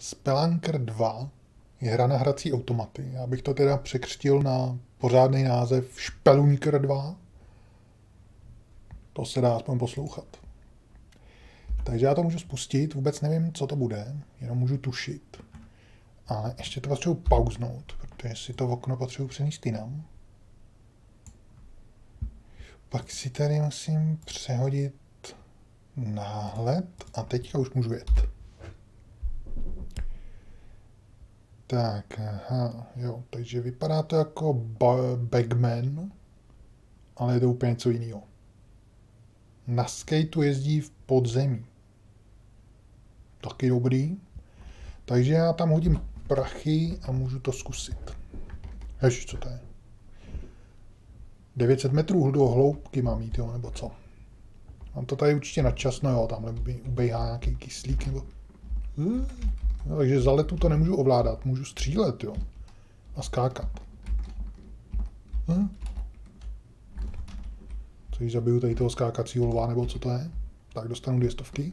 Spelunker 2 je hra na hrací automaty. Já bych to teda překřtil na pořádný název Spelunker 2. To se dá aspoň poslouchat. Takže já to můžu spustit, vůbec nevím, co to bude, jenom můžu tušit. Ale ještě to potřebuji pauznout, protože si to okno potřebuji přenést jinam. Pak si tady musím přehodit náhled a teďka už můžu jet. Tak, aha, jo, takže vypadá to jako Bagman, ale je to úplně něco jiného. Na skateu jezdí v podzemí. Taky dobrý. Takže já tam hodím prachy a můžu to zkusit. Ježiš, co to je? 900 metrů do hloubky mám jít, jo, nebo co? Mám to tady určitě nadčasno, jo, tamhle ubejhá nějaký kyslík, nebo... No, takže za letu to nemůžu ovládat, můžu střílet, jo. A skákat. Hm? Co když zabiju tady toho skákacího lva, nebo co to je? Tak dostanu dvě stovky.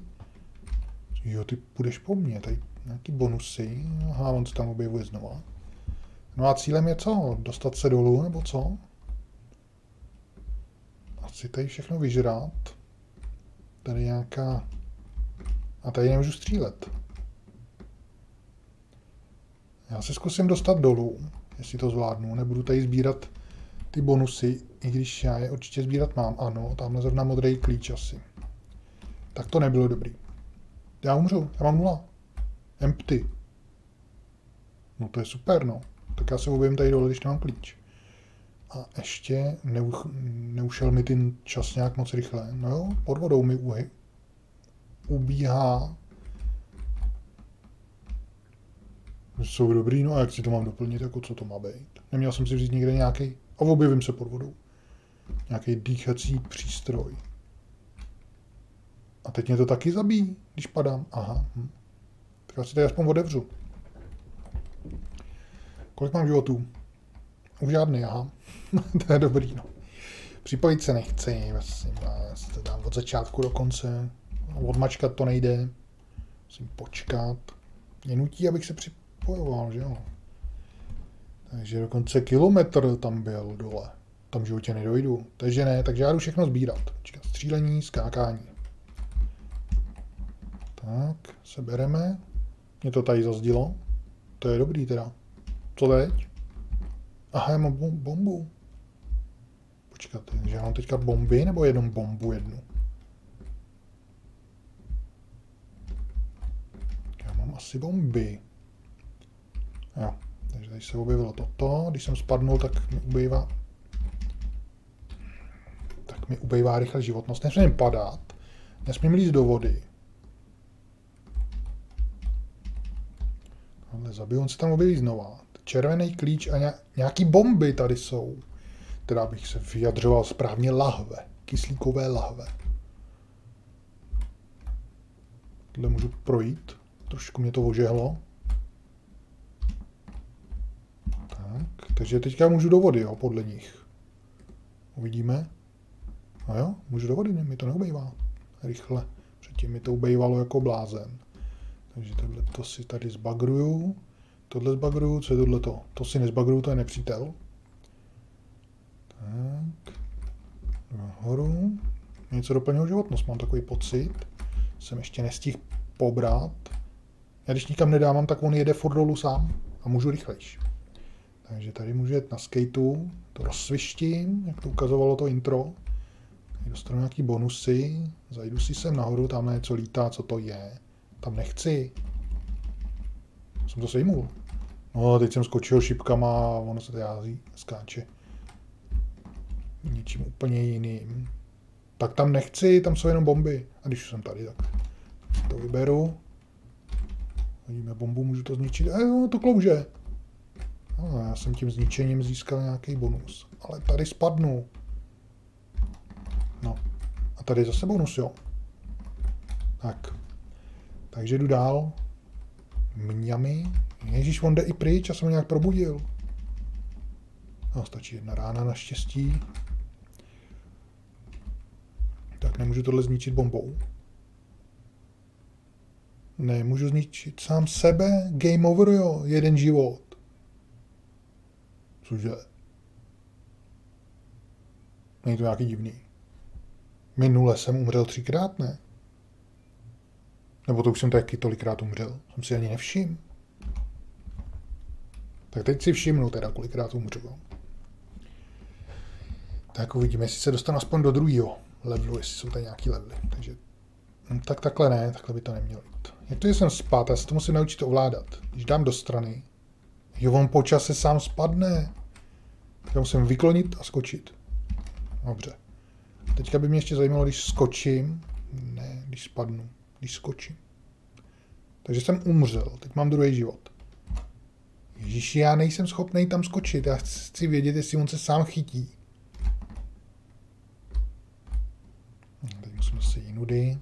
Jo, ty půjdeš po mně, tady nějaký bonusy. Aha, on se tam objevuje znova. No a cílem je co? Dostat se dolů, nebo co? Asi tady všechno vyžrát. Tady nějaká... A tady nemůžu střílet. Já se zkusím dostat dolů, jestli to zvládnu. Nebudu tady sbírat ty bonusy, i když já je určitě sbírat mám. Ano, tamhle zrovna modrý klíč asi. Tak to nebylo dobrý. Já umřu, já mám nula. Empty. No to je super, no. Tak já se objevím tady dole, když nemám klíč. A ještě neuch, neušel mi ten čas nějak moc rychle. No jo, pod vodou mi uhy. Ubíhá jsou dobrý, no a jak si to mám doplnit, jako co to má být. Neměl jsem si vzít někde nějaký, a objevím se pod vodou, nějaký dýchací přístroj. A teď mě to taky zabíjí, když padám. Aha. Hm. Tak já si tady aspoň otevřu. Kolik mám životů? Už žádný, aha. to je dobrý, no. Připojit se nechci, vlastně vás to dám od začátku do konce. Odmačkat to nejde. Musím počkat. Mě nutí, abych se připojil spojoval, že jo. Takže dokonce kilometr tam byl dole. Tam životě nedojdu. Takže ne, takže já jdu všechno sbírat. Čekat, střílení, skákání. Tak, sebereme. Mě to tady zazdilo. To je dobrý teda. Co teď? Aha, já mám bombu. Počkat, že já mám teďka bomby nebo jenom bombu jednu? Já mám asi bomby. Jo. Takže tady se objevilo toto. Když jsem spadnul, tak mi ubývá tak mi ubývá rychle životnost. Nesmím padat, nesmím líst do vody. Ale zabiju, on se tam objeví znova. Červený klíč a nějaký bomby tady jsou. Teda bych se vyjadřoval správně lahve. Kyslíkové lahve. Tohle můžu projít. Trošku mě to ožehlo. Takže teďka můžu do vody, jo, podle nich. Uvidíme. No jo, můžu do vody, ne, mi to neubejvá. Rychle. Předtím mi to ubejvalo jako blázen. Takže tohle to si tady zbagruju. Tohle zbagruju, co je tohle to? To si nezbagruju, to je nepřítel. Tak. Nahoru. Něco doplnil životnost, mám takový pocit. Jsem ještě nestihl pobrat. Já když nikam nedávám, tak on jede furt dolů sám a můžu rychlejší. Takže tady můžu jet na skateu, to rozsvištím, jak to ukazovalo to intro. Tady dostanu nějaký bonusy, zajdu si sem nahoru, tam něco lítá, co to je. Tam nechci. Jsem to sejmul. No, teď jsem skočil šipkama a ono se jází, skáče. Ničím úplně jiným. Tak tam nechci, tam jsou jenom bomby. A když jsem tady, tak to vyberu. Vidíme bombu, můžu to zničit. A jo, to klouže. No, já jsem tím zničením získal nějaký bonus. Ale tady spadnu. No. A tady zase bonus, jo. Tak. Takže jdu dál. Mňami. Ježíš, on jde i pryč, já jsem ho nějak probudil. No, stačí jedna rána naštěstí. Tak nemůžu tohle zničit bombou. Ne, můžu zničit sám sebe. Game over, jo. Jeden život. Cože? Není to nějaký divný. Minule jsem umřel třikrát, ne? Nebo to už jsem taky tolikrát umřel. Jsem si ani nevšiml. Tak teď si všimnu teda, kolikrát umřu. Tak uvidíme, jestli se dostanu aspoň do druhého levelu, jestli jsou tady nějaký levely. Takže hm, tak takhle ne, takhle by to nemělo jít. Jak to, že jsem spát, já se to musím naučit ovládat. Když dám do strany, jo, on po čase sám spadne. Tak musím vyklonit a skočit. Dobře. Teďka by mě ještě zajímalo, když skočím. Ne, když spadnu. Když skočím. Takže jsem umřel. Teď mám druhý život. Ježíš, já nejsem schopný tam skočit. Já chci vědět, jestli on se sám chytí. Teď musím si jinudy.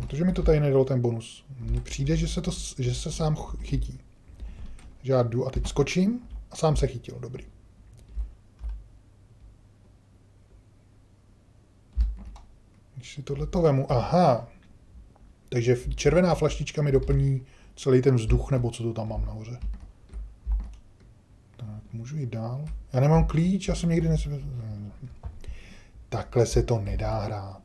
Protože mi to tady nedalo ten bonus. Mně přijde, že se, to, že se sám chytí. Takže já jdu a teď skočím a sám se chytil. Dobrý. Když si tohle to vemu, aha. Takže červená flaštička mi doplní celý ten vzduch, nebo co to tam mám nahoře. Tak, můžu jít dál. Já nemám klíč, já jsem někdy nesebe... Takhle se to nedá hrát.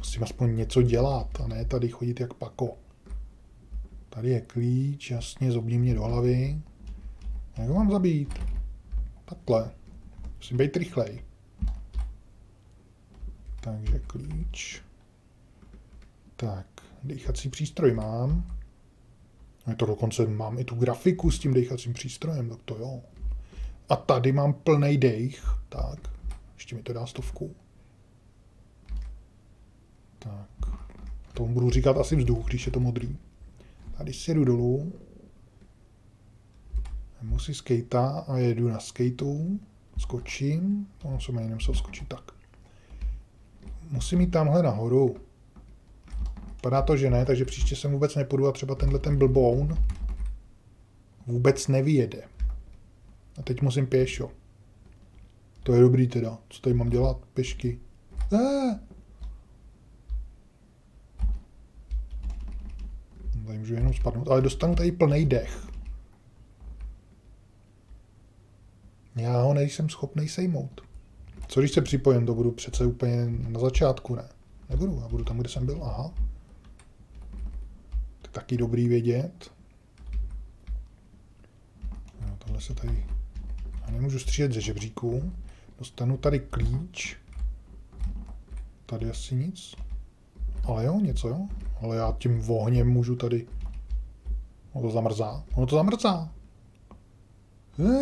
Musím aspoň něco dělat a ne tady chodit jak pako. Tady je klíč, jasně, zobní mě do hlavy. Jak ho mám zabít? Takhle. Musím být rychlej. Takže klíč. Tak, dýchací přístroj mám. A to dokonce mám i tu grafiku s tím dechacím přístrojem, tak to jo. A tady mám plný dech, tak, ještě mi to dá stovku. Tak, tomu budu říkat asi vzduch, když je to modrý. Tady si jdu dolů. Musí skejta a jedu na skateu. Skočím. Ono jsem ani nemusel skočit tak. Musím jít tamhle nahoru. Vypadá to, že ne, takže příště sem vůbec nepůjdu a třeba tenhle ten blboun vůbec nevyjede. A teď musím pěšo. To je dobrý teda. Co tady mám dělat? Pešky. Eh! Tady můžu jenom spadnout, ale dostanu tady plný dech. Já ho nejsem schopný sejmout. Co když se připojím, to budu přece úplně na začátku, ne? Nebudu, já budu tam, kde jsem byl, aha taky dobrý vědět. No, tohle se tady... Já nemůžu střílet ze žebříku. Dostanu tady klíč. Tady asi nic. Ale jo, něco jo. Ale já tím vohněm můžu tady... Ono to zamrzá. Ono to zamrzá.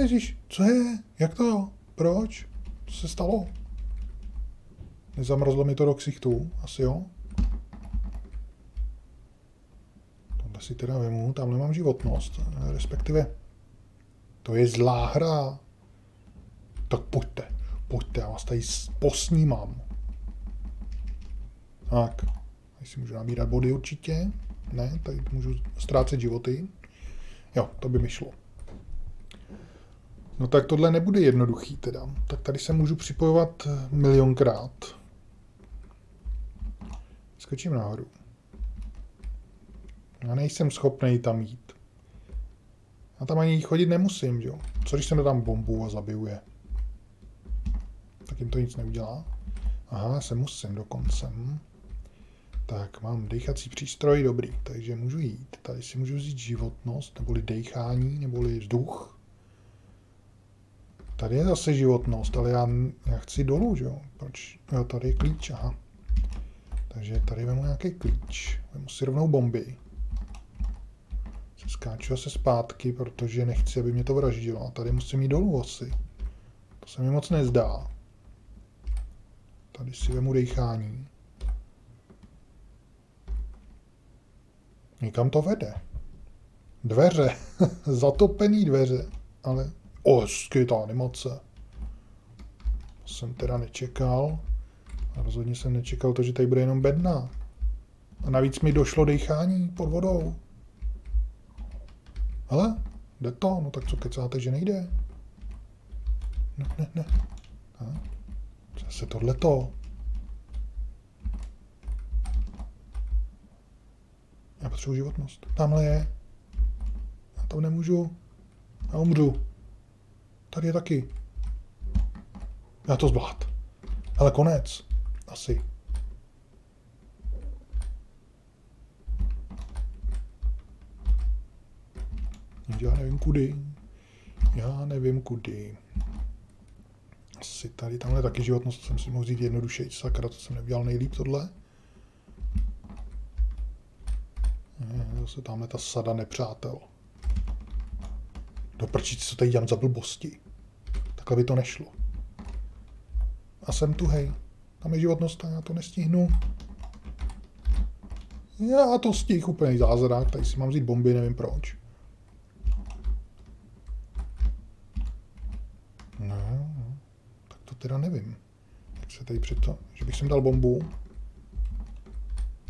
Ježiš, co je? Jak to? Proč? Co se stalo? Nezamrzlo mi to do ksichtů? Asi jo. si teda vemu, tam nemám životnost, respektive to je zlá hra. Tak pojďte, pojďte, já vás tady posnímám. Tak, si můžu nabírat body určitě. Ne, tady můžu ztrácet životy. Jo, to by mi šlo. No tak tohle nebude jednoduchý teda. Tak tady se můžu připojovat milionkrát. Skočím nahoru. Já nejsem schopný tam jít. Já tam ani chodit nemusím, jo. Co když jsem tam bombu a zabiju je? Tak jim to nic neudělá. Aha, se musím dokonce. Tak, mám dechací přístroj, dobrý, takže můžu jít. Tady si můžu vzít životnost, neboli dechání, neboli vzduch. Tady je zase životnost, ale já, já chci dolů, že jo? Proč? Jo, tady je klíč, aha. Takže tady vemu nějaký klíč. Vemu si rovnou bomby. Skáču se zpátky, protože nechci, aby mě to vraždilo. A tady musím jít dolů asi. To se mi moc nezdá. Tady si vemu dechání. Někam to vede. Dveře. Zatopený dveře. Ale... O, ta animace. Jsem teda nečekal. A rozhodně jsem nečekal to, že tady bude jenom bedna. A navíc mi došlo dechání pod vodou. Ale, jde to, no tak co kecáte, že nejde? Ne, ne, ne. A, zase tohleto. Potřebuji životnost. Tamhle je. Já tam nemůžu. Já umřu. Tady je taky. Já to zvlád. Ale konec. Asi. Já nevím kudy. Já nevím kudy. Asi tady, tamhle taky životnost jsem si mohl říct jednoduše. Sakra, to jsem neudělal nejlíp tohle. Zase tamhle ta sada nepřátel. Doprčit, co tady dělám za blbosti. Takhle by to nešlo. A jsem tu, hej. Tam je životnost, já to nestihnu. Já to stih úplně zázrak, tady si mám vzít bomby, nevím proč. No, tak to teda nevím. Jak se tady to, že bych sem dal bombu.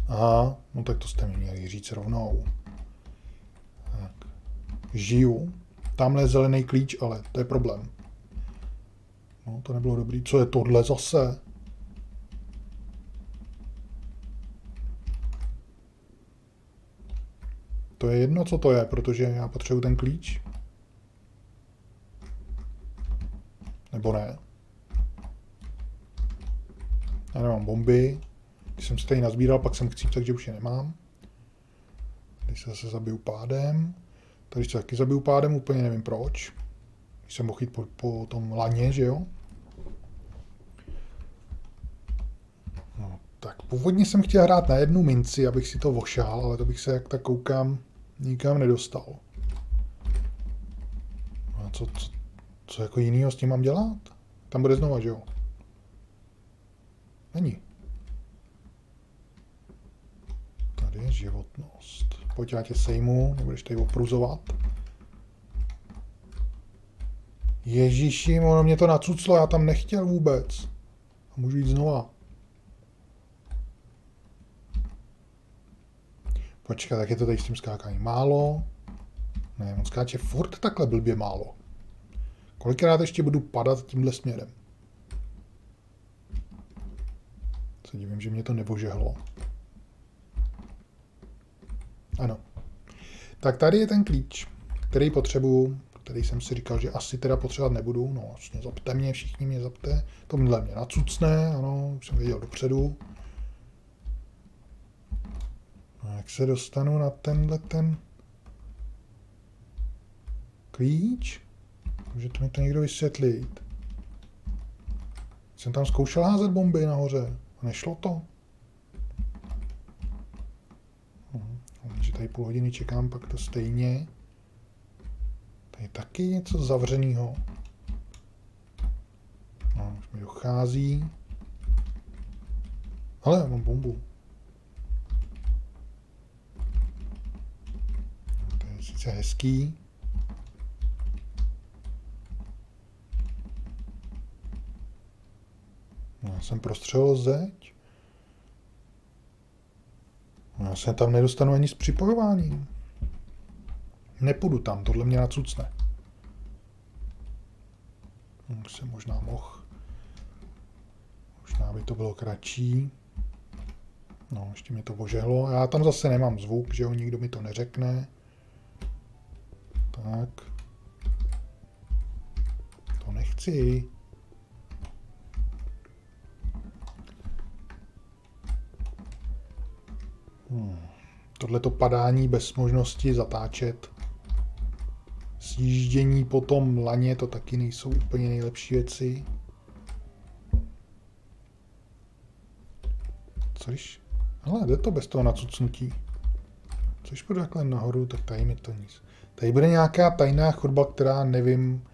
Aha, no tak to jste mi měli říct rovnou. Tak. Žiju. Tamhle je zelený klíč, ale to je problém. No, to nebylo dobrý. Co je tohle zase? To je jedno, co to je, protože já potřebuji ten klíč. Nebo ne? Já nemám bomby. Když jsem se tady nazbíral, pak jsem chcíp, takže už je nemám. Když se zase zabiju pádem. Tady se taky zabiju pádem, úplně nevím proč. Když jsem mohl jít po, po tom laně, že jo? No, tak původně jsem chtěl hrát na jednu minci, abych si to vošál, ale to bych se, jak tak koukám, nikam nedostal. A co, co, co jako jinýho s tím mám dělat? Tam bude znova, že jo? Není. Tady životnost. Pojď, já tě sejmu, nebudeš tady opruzovat. Ježíši, ono mě to nacuclo, já tam nechtěl vůbec. A můžu jít znova. Počkat, tak je to tady s tím skákání málo. Ne, on skáče furt takhle blbě málo. Kolikrát ještě budu padat tímhle směrem? Se divím, že mě to nevožehlo. Ano. Tak tady je ten klíč, který potřebuju, který jsem si říkal, že asi teda potřebovat nebudu. No, vlastně zapte mě, všichni mě zapte. Tomhle mě nacucne, ano, už jsem věděl dopředu. A jak se dostanu na tenhle ten klíč? Můžete mi to někdo vysvětlit? Jsem tam zkoušel házet bomby nahoře. A nešlo to. Hm, že tady půl hodiny čekám, pak to stejně. Tady je taky něco zavřeného. No, už mi dochází. Ale mám bombu. To je sice hezký. No, já jsem prostřelil zeď. Já se tam nedostanu ani s připojováním. Nepůjdu tam, tohle mě nacucne. Už jsem možná mohl. Možná by to bylo kratší. No, ještě mi to ožehlo. Já tam zase nemám zvuk, že jo, nikdo mi to neřekne. Tak. To nechci. Hmm. Tohle to padání bez možnosti zatáčet. Sjíždění po tom laně to taky nejsou úplně nejlepší věci. Co když... Ale jde to bez toho nacucnutí. Což půjdu takhle nahoru, tak tady mi to nic. Tady bude nějaká tajná chodba, která nevím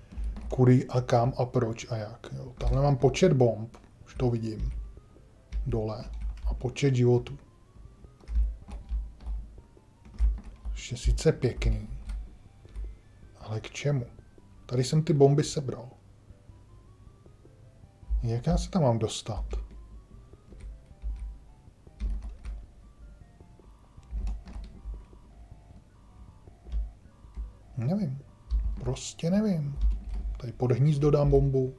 kudy a kam a proč a jak. Jo. Tamhle mám počet bomb, už to vidím. Dole. A počet životů. Je sice pěkný, ale k čemu? Tady jsem ty bomby sebral. Jak já se tam mám dostat? Nevím. Prostě nevím. Tady pod hnízdo dám bombu.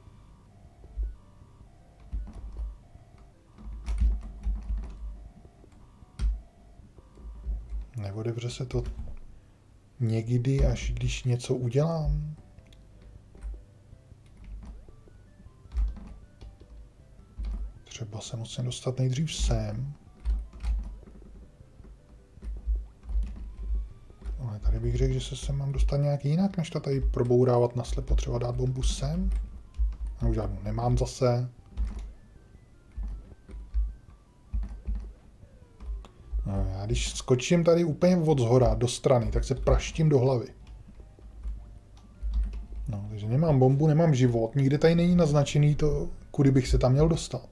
Neodevře se to někdy, až když něco udělám. Třeba se musím dostat nejdřív sem. Ale tady bych řekl, že se sem mám dostat nějak jinak, než to tady probourávat naslepo. Třeba dát bombu sem. Já už žádnou nemám zase. Já když skočím tady úplně od zhora do strany, tak se praštím do hlavy. No, takže nemám bombu, nemám život. Nikde tady není naznačený to, kudy bych se tam měl dostat.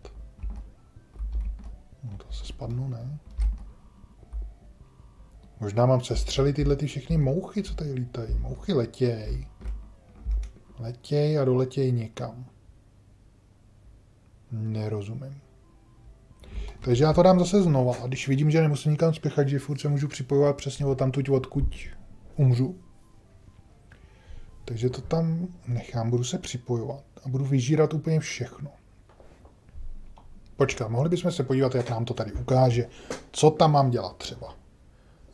No, to se spadnu, ne? Možná mám sestřelit tyhle ty všechny mouchy, co tady lítají. Mouchy letěj. Letěj a doletěj někam. Nerozumím. Takže já to dám zase znova. A když vidím, že nemusím nikam spěchat, že furt se můžu připojovat přesně od tamtuť, odkud umřu. Takže to tam nechám, budu se připojovat a budu vyžírat úplně všechno. Počkat, mohli bychom se podívat, jak nám to tady ukáže, co tam mám dělat třeba.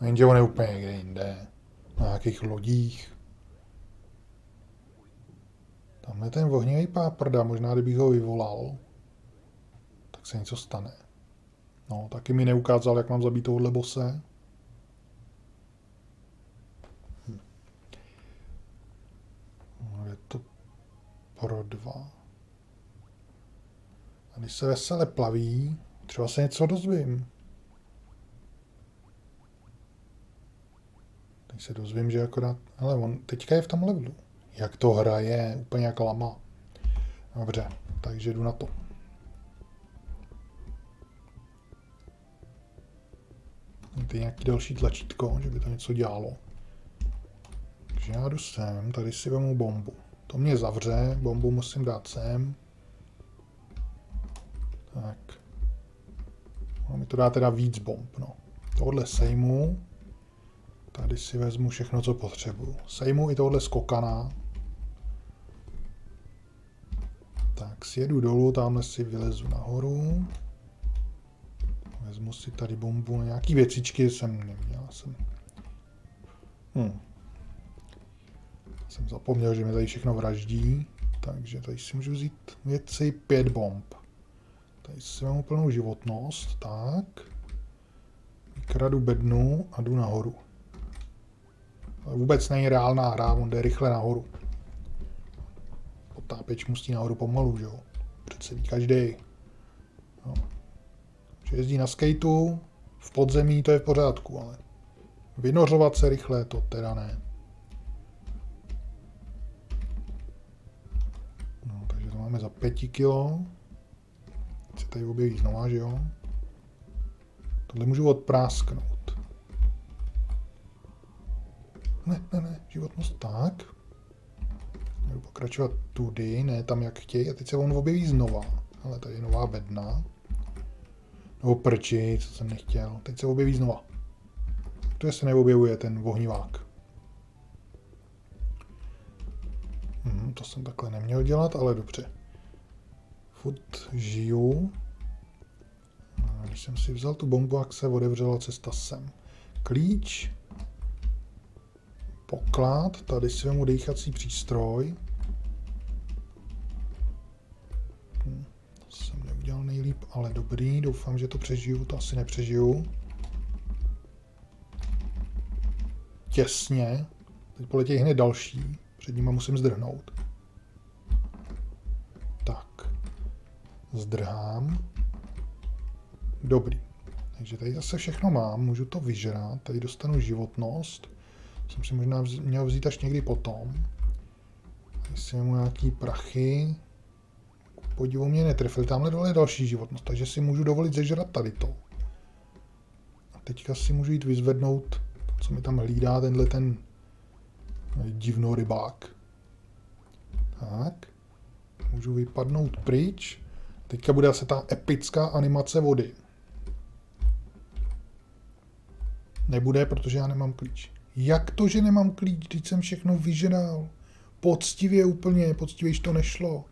Jenže on je úplně někde jinde, na nějakých lodích. Tamhle ten vohnivý páprda, možná kdybych ho vyvolal, tak se něco stane. No, taky mi neukázal, jak mám zabít tohle bose. Hm. No, je to pro dva. Když se vesele plaví, třeba se něco dozvím. Teď se dozvím, že akorát... Ale on teďka je v tom levelu. Jak to hraje, úplně jak lama. Dobře, takže jdu na to. Tady nějaký další tlačítko, že by to něco dělalo. Takže já jdu sem, tady si vemu bombu. To mě zavře, bombu musím dát sem. Tak. No, mi to dá teda víc bomb, no. Tohle sejmu. Tady si vezmu všechno, co potřebuju. Sejmu i tohle skokana. Tak, sjedu dolů, tamhle si vylezu nahoru. Vezmu si tady bombu nějaký věcičky, jsem neměl. Jsem... Hm. Jsem zapomněl, že mi tady všechno vraždí. Takže tady si můžu vzít věci pět bomb. Tady si mám plnou životnost, tak. Vykradu bednu a jdu nahoru. Ale vůbec není reálná hra, on jde rychle nahoru. Potápěč musí nahoru pomalu, že jo? Přece ví každý. No. Že jezdí na skateu, v podzemí to je v pořádku, ale vynořovat se rychle, to teda ne. No, takže to máme za 5 kilo. Se tady objeví znova, že jo? Tohle můžu odprásknout. Ne, ne, ne, životnost tak. Můžu pokračovat tudy, ne tam jak chtějí. A teď se on objeví znova. Ale tady je nová bedna. Nebo prči, co jsem nechtěl. Teď se objeví znova. To se neobjevuje ten vohnivák. Hmm, to jsem takhle neměl dělat, ale dobře. Furt žiju. A když jsem si vzal tu bombu, jak se otevřela cesta sem. Klíč. Poklad. Tady si vemu dýchací přístroj. Neudělal nejlíp, ale dobrý. Doufám, že to přežiju, to asi nepřežiju. Těsně. Teď poletějí hned další. Před nimi musím zdrhnout. Tak. Zdrhám. Dobrý. Takže tady zase všechno mám, můžu to vyžrat, tady dostanu životnost. Jsem si možná vz měl vzít až někdy potom. Tady si mu nějaký prachy, podivu mě netrefil. Tamhle dole je další životnost, takže si můžu dovolit zežrat tady to. A teďka si můžu jít vyzvednout, co mi tam hlídá tenhle ten divno rybák. Tak. Můžu vypadnout pryč. Teďka bude asi ta epická animace vody. Nebude, protože já nemám klíč. Jak to, že nemám klíč? Teď jsem všechno vyžral. Poctivě úplně, poctivě, to nešlo.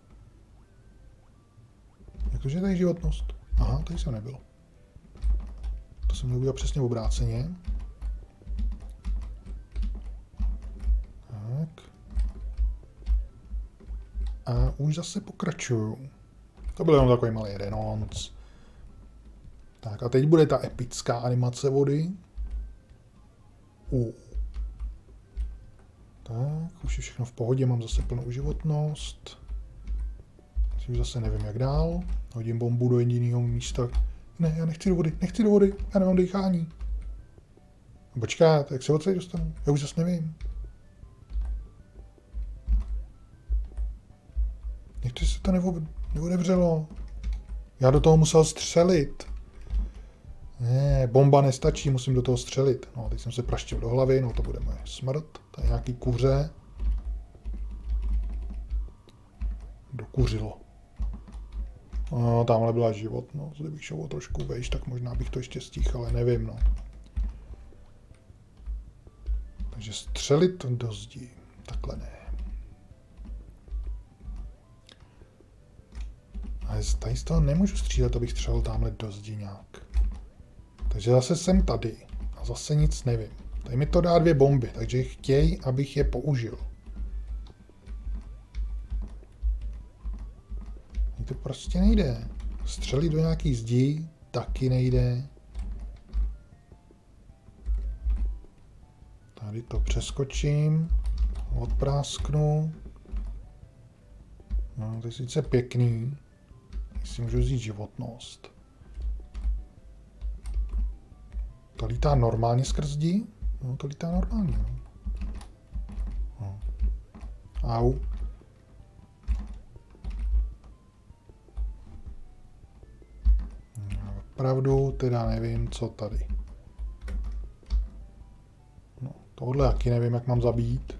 Jak to, že je tady životnost? Aha, tady jsem nebyl. To jsem měl udělat přesně obráceně. Tak. A už zase pokračuju. To byl jenom takový malý renonc. Tak a teď bude ta epická animace vody. U. Tak, už je všechno v pohodě, mám zase plnou životnost. Už zase nevím jak dál. Hodím bombu do jediného místa. Ne, já nechci do vody, nechci do vody, já nemám dýchání. Počkat, jak se odsaď dostanu? Já už zase nevím. Někdy se to neodevřelo. Já do toho musel střelit. Ne, bomba nestačí, musím do toho střelit. No, teď jsem se praštil do hlavy, no to bude moje smrt. To je nějaký kuře. Dokuřilo. No, tamhle byla život, no. Kdybych šel o trošku vejš, tak možná bych to ještě stihl, ale nevím, no. Takže střelit do zdi. Takhle ne. Ale tady z toho nemůžu střílet, abych střelil tamhle do zdi nějak. Takže zase jsem tady a zase nic nevím. Tady mi to dá dvě bomby, takže chtějí, abych je použil. To prostě nejde. Střelit do nějaký zdi taky nejde. Tady to přeskočím, odprásknu. No, to je sice pěkný, si můžu vzít životnost. To lítá normálně skrz zdi? No, to lítá normálně. No. no. Au. Opravdu teda nevím, co tady. No, tohle taky nevím, jak mám zabít.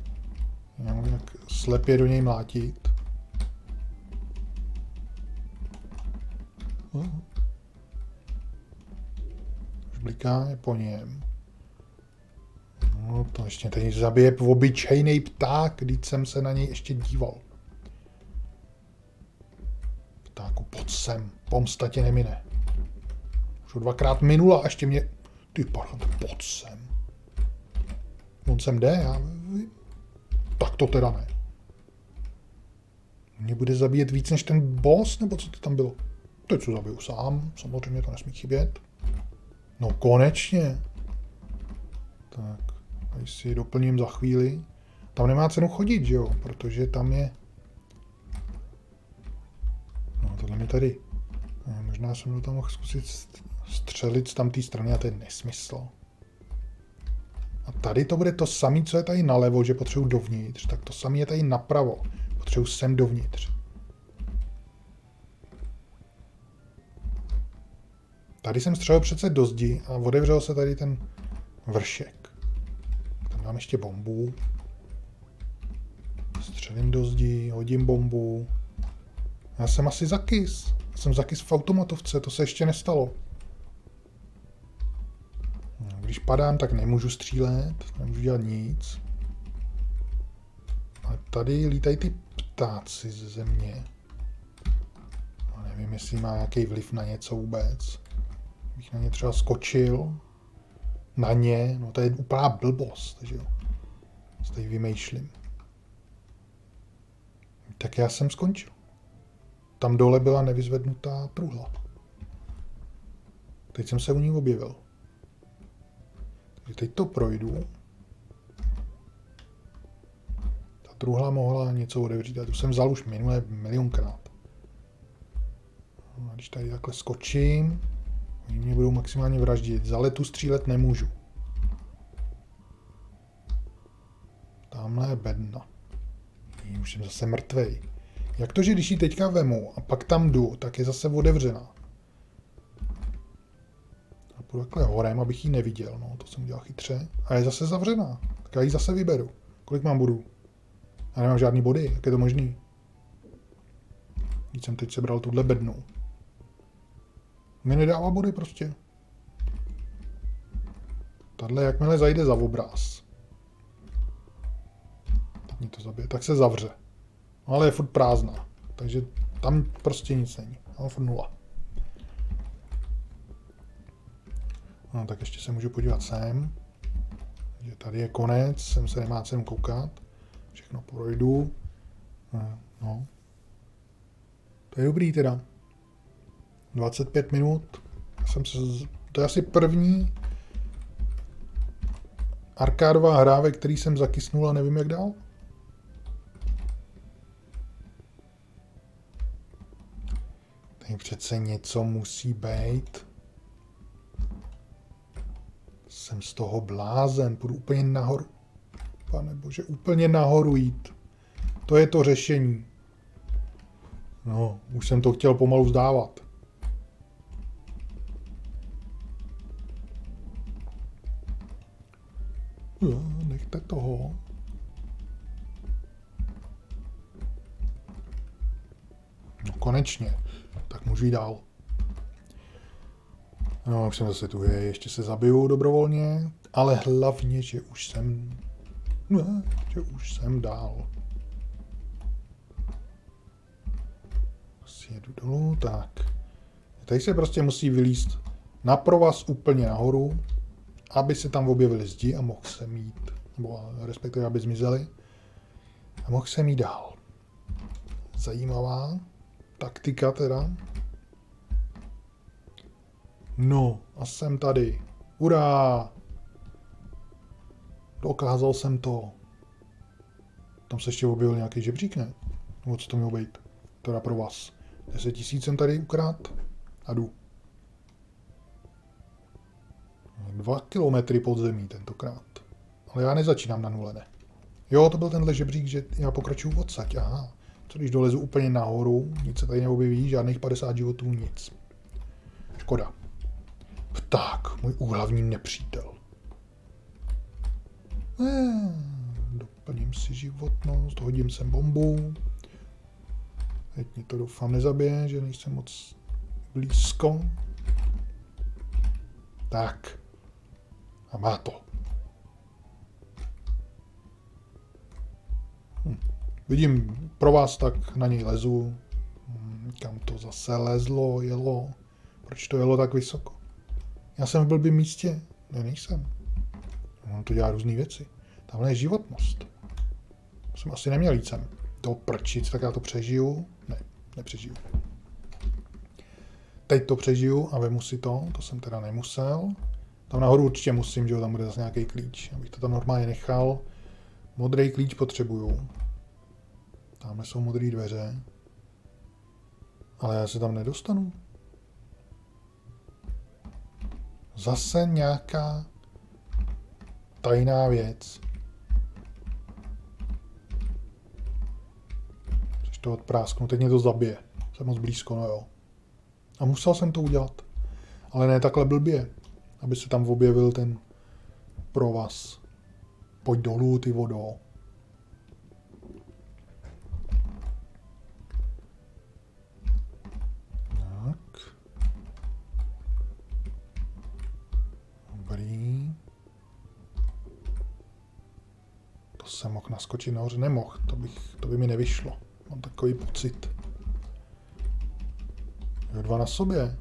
Mám jak slepě do něj mlátit. Už bliká je po něm. No to ještě teď zabije obyčejný pták, když jsem se na něj ještě díval. Ptáku, pod sem, pomsta tě nemine. Už ho dvakrát minula a ještě mě... Ty pardon, pod sem. On sem jde, já... Tak to teda ne. Mě bude zabíjet víc než ten boss, nebo co to tam bylo? Teď se zabiju sám, samozřejmě to nesmí chybět. No konečně. Tak, tady si doplním za chvíli. Tam nemá cenu chodit, že jo, protože tam je... No tohle mi tady... Ne, možná jsem to tam mohl zkusit střelit z tamté strany a to je nesmysl. A tady to bude to samé, co je tady nalevo, že potřebuji dovnitř, tak to samé je tady napravo. Potřebuji sem dovnitř. Tady jsem střelil přece do zdi a otevřel se tady ten vršek. Tam dám ještě bombu. Střelím do zdi, hodím bombu. Já jsem asi zakys. Já jsem zakys v automatovce, to se ještě nestalo. Když padám, tak nemůžu střílet, nemůžu dělat nic. A tady lítají ty ptáci ze země. No, nevím, jestli má nějaký vliv na něco vůbec bych na ně třeba skočil, na ně, no to je úplná blbost, že jo. Co tady vymýšlím. Tak já jsem skončil. Tam dole byla nevyzvednutá truhla. Teď jsem se u ní objevil. Takže teď to projdu. Ta truhla mohla něco otevřít, a tu jsem vzal už minule milionkrát. A když tady takhle skočím, Oni mě budou maximálně vraždit. Za letu střílet nemůžu. Tamhle je bedna. Už jsem zase mrtvej. Jak to, že když ji teďka vemu a pak tam jdu, tak je zase otevřená. Půjdu takhle horem, abych ji neviděl. No, to jsem udělal chytře. A je zase zavřená. Tak já ji zase vyberu. Kolik mám bodů? Já nemám žádný body. Jak je to možný? Když jsem teď sebral tuhle bednu. Mi nedává body prostě. Tadle jakmile zajde za obraz. Tak mě to zabije. Tak se zavře. No, ale je furt prázdná. Takže tam prostě nic není. Mám furt nula. No, tak ještě se můžu podívat sem. Takže tady je konec, sem se nemá cenu koukat. Všechno projdu. No, To je dobrý teda. 25 minut. Já jsem se, to je asi první arkádová hra, ve který jsem zakysnul a nevím jak dál. Tady přece něco musí být. Jsem z toho blázen, půjdu úplně nahoru. Pane bože, úplně nahoru jít. To je to řešení. No, už jsem to chtěl pomalu vzdávat. Jo, nechte toho. No konečně. Tak můžu jít dál. No, jsem zase tu je, ještě se zabiju dobrovolně, ale hlavně, že už jsem... No, že už jsem dál. Sjedu dolů, tak. Tady se prostě musí vylíst na provaz úplně nahoru, aby se tam objevily zdi a mohl se mít, nebo respektive aby zmizely. A mohl se mít dál. Zajímavá taktika teda. No, a jsem tady. Hurá! Dokázal jsem to. Tam se ještě objevil nějaký žebřík, ne? Nebo co to mělo být? Teda pro vás. 10 tisíc jsem tady ukrát a jdu. Dva kilometry pod zemí tentokrát. Ale já nezačínám na nule, ne. Jo, to byl tenhle žebřík, že já pokračuju odsaď, aha. Co když dolezu úplně nahoru, nic se tady neobjeví, žádných 50 životů, nic. Škoda. Tak, můj úhlavní nepřítel. Eh, doplním si životnost, hodím sem bombu. Teď mě to doufám nezabije, že nejsem moc blízko. Tak. A má to. Hm. Vidím pro vás, tak na něj lezu. Hm, kam to zase lezlo, jelo. Proč to jelo tak vysoko? Já jsem v blbým místě. Ne, nejsem. On to dělá různé věci. Tamhle je životnost. Jsem asi neměl jít sem. To prčit, tak já to přežiju. Ne, nepřežiju. Teď to přežiju a vemu si to. To jsem teda nemusel. Tam nahoru určitě musím, že tam bude zase nějaký klíč. Abych to tam normálně nechal. Modrý klíč potřebuju. Tamhle jsou modré dveře. Ale já se tam nedostanu. Zase nějaká tajná věc. Když to odprásknu, teď mě to zabije. Jsem moc blízko, no jo. A musel jsem to udělat. Ale ne takhle blbě aby se tam objevil ten provaz. Pojď dolů, ty vodo. Jsem mohl naskočit nahoře, nemohl. To, bych, to by mi nevyšlo. Mám takový pocit. Jo, dva na sobě.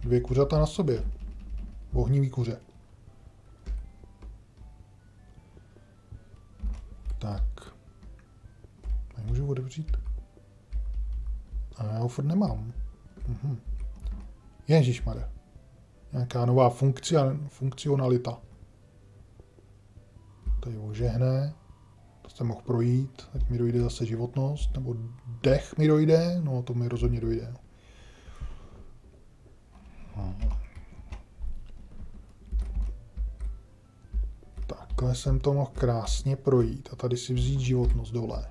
Dvě kuřata na sobě. Ohnivý kuře. Tak. Nemůžu otevřít. A já ho furt nemám. Mhm. Ježišmarja. Nějaká nová funkcionalita. Tady ožehne. Jsem mohl projít. Teď mi dojde zase životnost. Nebo dech mi dojde. No to mi rozhodně dojde. Aha. Takhle jsem to mohl krásně projít a tady si vzít životnost dole.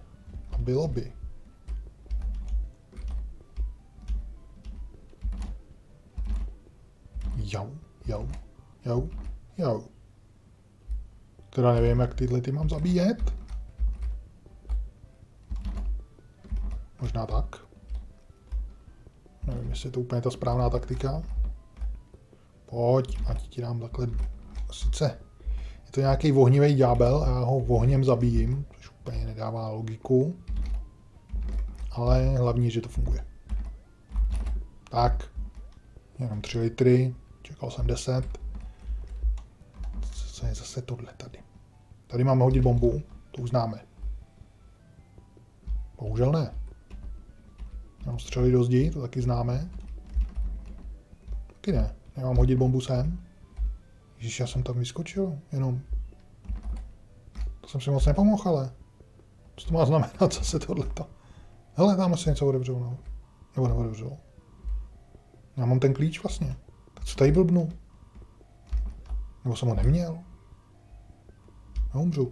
A bylo by. Jau, jau, jau, jau. Teda nevím, jak tyhle ty mám zabíjet. Možná tak. Nevím, jestli je to úplně ta správná taktika. Pojď, ať ti dám takhle sice je to nějaký ohnivý ďábel a já ho ohněm zabijím, což úplně nedává logiku. Ale hlavně, že to funguje. Tak. Jenom 3 litry. Čekal jsem 10. Co je zase tohle tady? Tady máme hodit bombu. To už známe. Bohužel ne. Mám střely do zdi, to taky známe. Taky ne. Nemám hodit bombu sem. Ježíš, já jsem tam vyskočil, jenom. To jsem si moc nepomohl, ale. Co to má znamenat zase tohleto? Hele, tam se něco odevřelo, no. Nebo neodevřelo. Já mám ten klíč vlastně. Tak co tady blbnu? Nebo jsem ho neměl? Já umřu.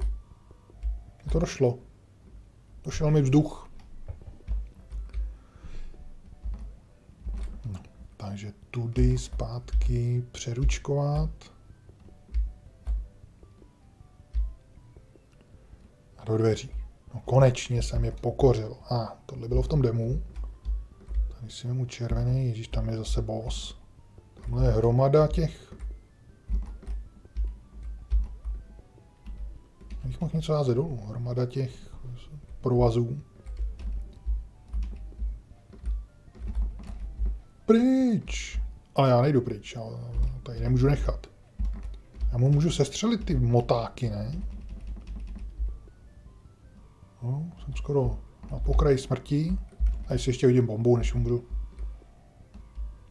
Mně to došlo. Došel mi vzduch. Takže tudy zpátky přeručkovat. A do dveří. No konečně jsem je pokořil. A, ah, tohle bylo v tom demu. Tady si mu červený, ježíš, tam je zase boss. Tamhle je hromada těch... Bych mohl něco házet dolů. Hromada těch provazů. Pryč! Ale já nejdu pryč, já tady nemůžu nechat. Já mu můžu sestřelit ty motáky, ne? No, jsem skoro na pokraji smrti. A jestli ještě vidím bombu, než umřu.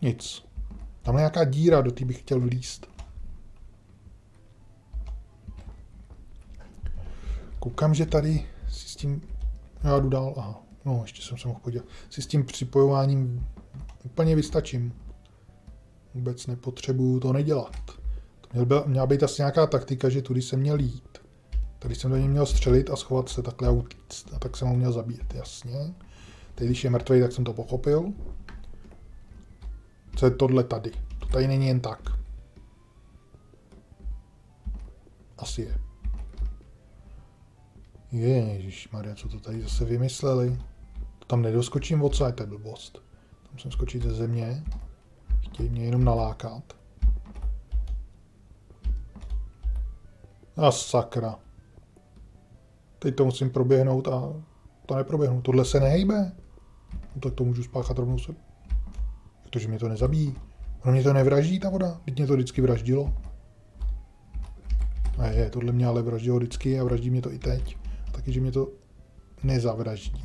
Nic. Tam je nějaká díra, do té bych chtěl vlíst. Koukám, že tady si s tím... Já jdu dál, aha. No, ještě jsem se mohl podívat. Si s tím připojováním úplně vystačím. Vůbec nepotřebuju to nedělat. To měla, měla být asi nějaká taktika, že tudy jsem měl jít. Tady jsem do něj měl střelit a schovat se takhle a utíct. A tak jsem ho měl zabít, jasně. Teď, když je mrtvý, tak jsem to pochopil. Co je tohle tady? To tady není jen tak. Asi je. Ježíš Maria, co to tady zase vymysleli? To tam nedoskočím odsaď, to je blbost. Musím skočit ze země. Chtějí mě jenom nalákat. A sakra. Teď to musím proběhnout a to neproběhnu. Tohle se nehejbe. No tak to můžu spáchat rovnou se. Protože mě to nezabíjí. Ono mě to nevraždí ta voda. Teď mě to vždycky vraždilo. A je, tohle mě ale vraždilo vždycky a vraždí mě to i teď. Taky, že mě to nezavraždí.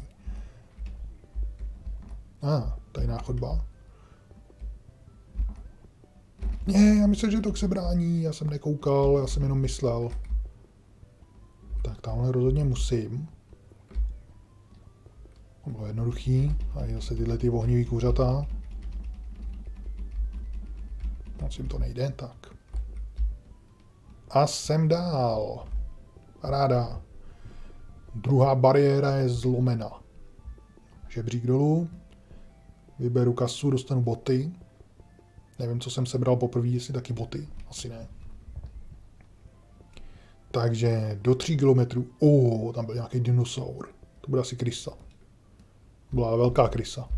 A, ah, tajná chodba. Ne, já myslím, že to se brání, já jsem nekoukal, já jsem jenom myslel. Tak tamhle rozhodně musím. To bylo jednoduchý. A i zase tyhle ty ohnivý kuřata. Moc jim to nejde, tak. A jsem dál. Paráda. Druhá bariéra je zlomena. Žebřík dolů. Vyberu kasu, dostanu boty. Nevím, co jsem sebral poprvé, jestli taky boty. Asi ne. Takže do 3 kilometrů. O, tam byl nějaký dinosaur. To bude asi krysa. Byla velká krysa.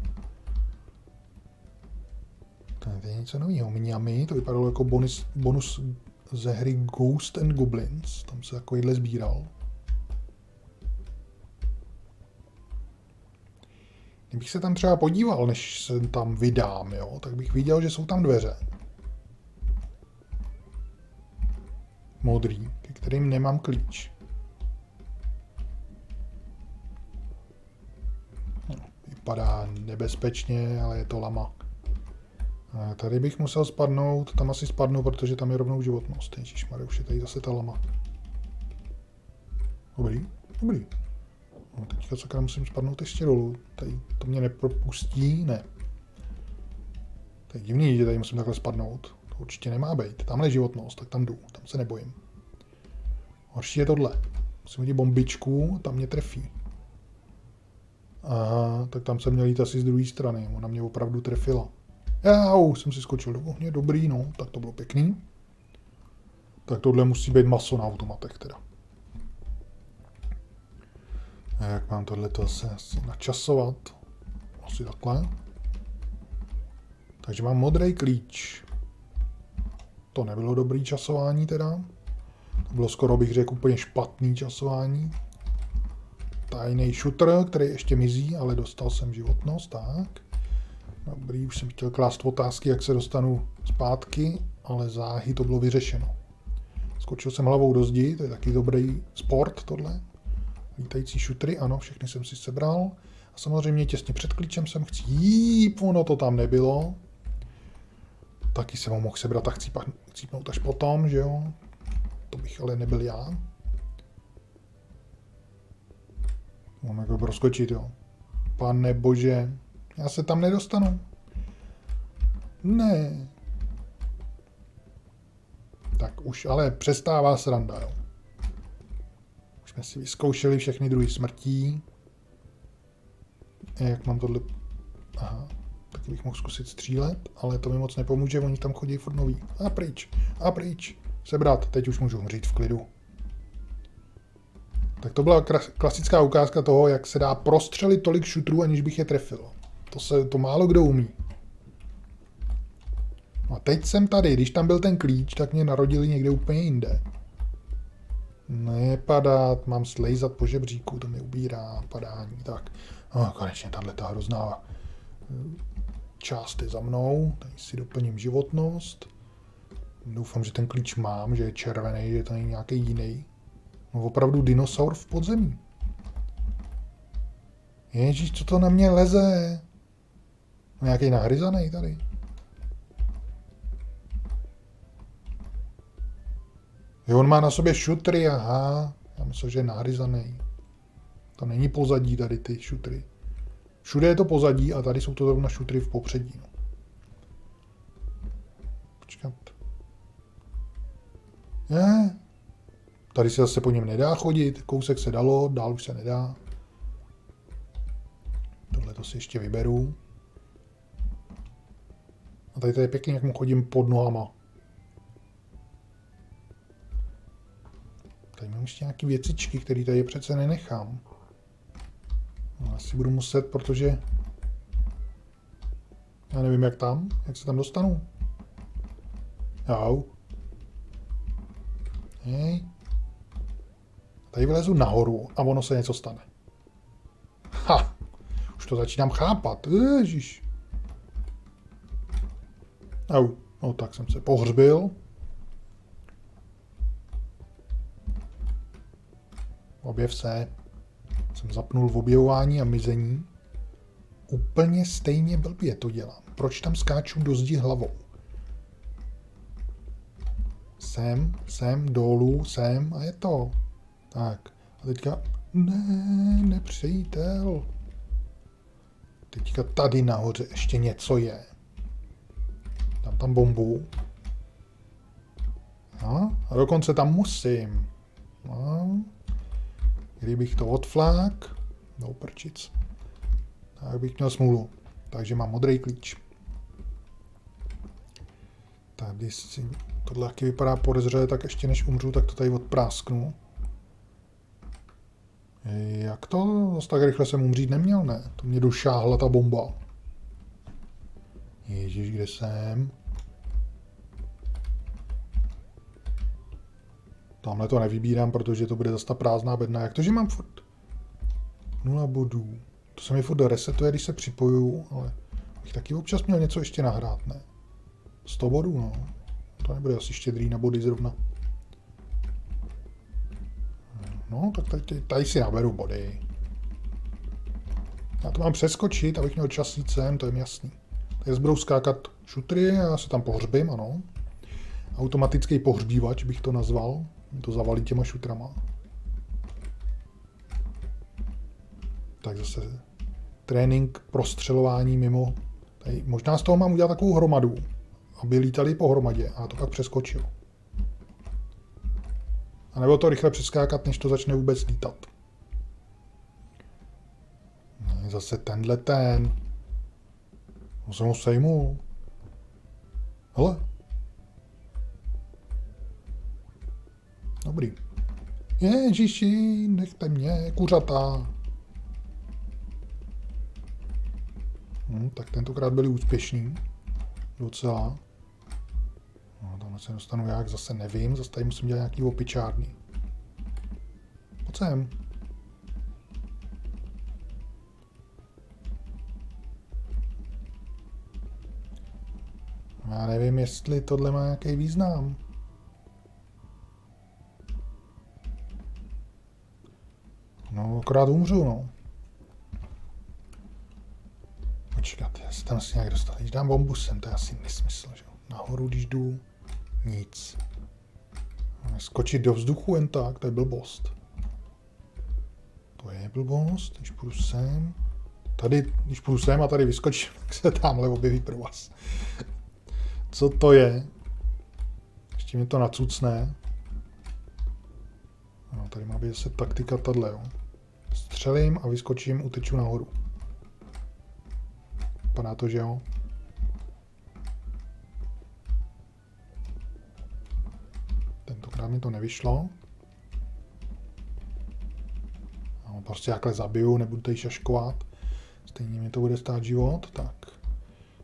To je něco nového. Mňami, to vypadalo jako bonus, bonus ze hry Ghost and Goblins. Tam se takovýhle sbíral. Kdybych se tam třeba podíval, než se tam vydám, jo, tak bych viděl, že jsou tam dveře. Modrý, ke kterým nemám klíč. vypadá nebezpečně, ale je to lama. A tady bych musel spadnout, tam asi spadnu, protože tam je rovnou životnost. Ježišmarja, už je tady zase ta lama. Dobrý, dobrý. No, teďka sakra musím spadnout ještě dolů. Tady to mě nepropustí, ne. To je divný, že tady musím takhle spadnout. To určitě nemá být. Tamhle je životnost, tak tam jdu, tam se nebojím. Horší je tohle. Musím hodit bombičku, tam mě trefí. Aha, tak tam jsem měl jít asi z druhé strany. Ona mě opravdu trefila. Já jsem si skočil do ohně, dobrý, no, tak to bylo pěkný. Tak tohle musí být maso na automatech teda. Jak mám tohle to asi, načasovat? Asi takhle. Takže mám modrý klíč. To nebylo dobrý časování teda. To bylo skoro bych řekl úplně špatný časování tajný šutr, který ještě mizí, ale dostal jsem životnost, tak. Dobrý, už jsem chtěl klást otázky, jak se dostanu zpátky, ale záhy to bylo vyřešeno. Skočil jsem hlavou do zdi, to je taky dobrý sport tohle. Lítající šutry, ano, všechny jsem si sebral. A samozřejmě těsně před klíčem jsem chcíp, ono to tam nebylo. Taky jsem ho mohl sebrat a chcípnout až potom, že jo. To bych ale nebyl já. Mám jako proskočit, jo. Pane bože, já se tam nedostanu. Ne. Tak už ale přestává sranda, jo. Jsme si vyzkoušeli všechny druhy smrtí. Jak mám tohle... Aha, tak bych mohl zkusit střílet, ale to mi moc nepomůže, oni tam chodí furt nový. A pryč, a pryč. Sebrat, teď už můžu umřít v klidu. Tak to byla klasická ukázka toho, jak se dá prostřelit tolik šutrů, aniž bych je trefil. To se to málo kdo umí. No a teď jsem tady, když tam byl ten klíč, tak mě narodili někde úplně jinde. Nepadat, mám slejzat po žebříku, to mi ubírá padání. Tak, no, konečně tahle ta hrozná eh, část je za mnou. Tady si doplním životnost. Doufám, že ten klíč mám, že je červený, že to není nějaký jiný. No opravdu dinosaur v podzemí. Ježíš, co to na mě leze? No nějaký nahryzaný tady. Jo, on má na sobě šutry, aha. Já myslím, že je nahryzaný. To není pozadí tady ty šutry. Všude je to pozadí a tady jsou to zrovna šutry v popředí. No. Počkat. Je. Tady se zase po něm nedá chodit. Kousek se dalo, dál už se nedá. Tohle to si ještě vyberu. A tady to je pěkně, jak mu chodím pod nohama. Tady mám ještě nějaké věcičky, které tady přece nenechám. No, asi budu muset, protože já nevím, jak tam, jak se tam dostanu. Jau. Hej. Tady vylezu nahoru a ono se něco stane. Ha! Už to začínám chápat. Ježiš. Au. No tak jsem se pohřbil. Objev se. Jsem zapnul v objevování a mizení. Úplně stejně blbě to dělám. Proč tam skáču do zdi hlavou? Sem, sem, dolů, sem a je to. Tak. A teďka... Ne, nepřítel. Teďka tady nahoře ještě něco je. Dám tam bombu. No, a dokonce tam musím. No. Kdybych to odflák, do prčic, tak bych měl smůlu. Takže mám modrý klíč. Tady si tohle taky vypadá podezřelé, tak ještě než umřu, tak to tady odprásknu. Jak to? Zase tak rychle jsem umřít neměl, ne? To mě došáhla ta bomba. Ježíš, kde jsem? Tamhle to nevybírám, protože to bude zase ta prázdná bedna. Jak to, že mám furt nula bodů? To se mi furt resetuje, když se připoju, ale bych taky občas měl něco ještě nahrát, ne? 100 bodů, no. To nebude asi štědrý na body zrovna. No, tak tady, tady si naberu body. Já to mám přeskočit, abych měl čas jít sem, to je mi jasný. Tady budou skákat šutry já se tam pohřbím, ano. Automatický pohřbívač bych to nazval. To zavalí těma šutrama. Tak zase trénink prostřelování mimo. Tady, možná z toho mám udělat takovou hromadu, aby lítali pohromadě a to pak přeskočil. A nebo to rychle přeskákat, než to začne vůbec lítat. No, zase tenhle ten. On jsem ho sejmul. Hele. Dobrý. Ježiši, nechte mě, kuřata. Hm, tak tentokrát byli úspěšní. Docela. No, tam se dostanu jak, zase nevím, zase tady musím dělat nějaký opičárny. Pojď sem. Já nevím, jestli tohle má nějaký význam. No, akorát umřu, no. tam si nějak dostat. Když dám bombu sem, to je asi nesmysl, že Nahoru, když jdu, nic. Skočit do vzduchu jen tak, to je blbost. To je blbost, když půjdu sem. Tady, když půjdu sem a tady vyskočím, tak se tamhle objeví pro vás. Co to je? Ještě mi to nacucne. No, tady má být zase taktika tahle, jo. Střelím a vyskočím, uteču nahoru. Vypadá to, že jo. Tentokrát mi to nevyšlo. No, prostě jakhle zabiju, nebudu tady šaškovat. Stejně mi to bude stát život, tak.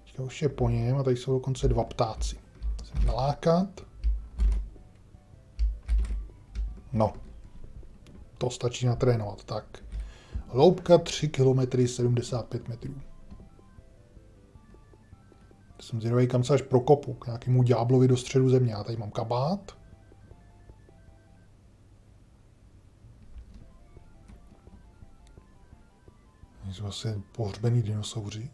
Teďka už je po něm a tady jsou dokonce dva ptáci. Jsem nalákat. No. To stačí natrénovat, tak. Loupka 3 km 75 metrů. Jsem zvědavý, kam se až prokopu, k nějakému ďáblovi do středu země. Já tady mám kabát. Jsou asi pohřbený dinosauři.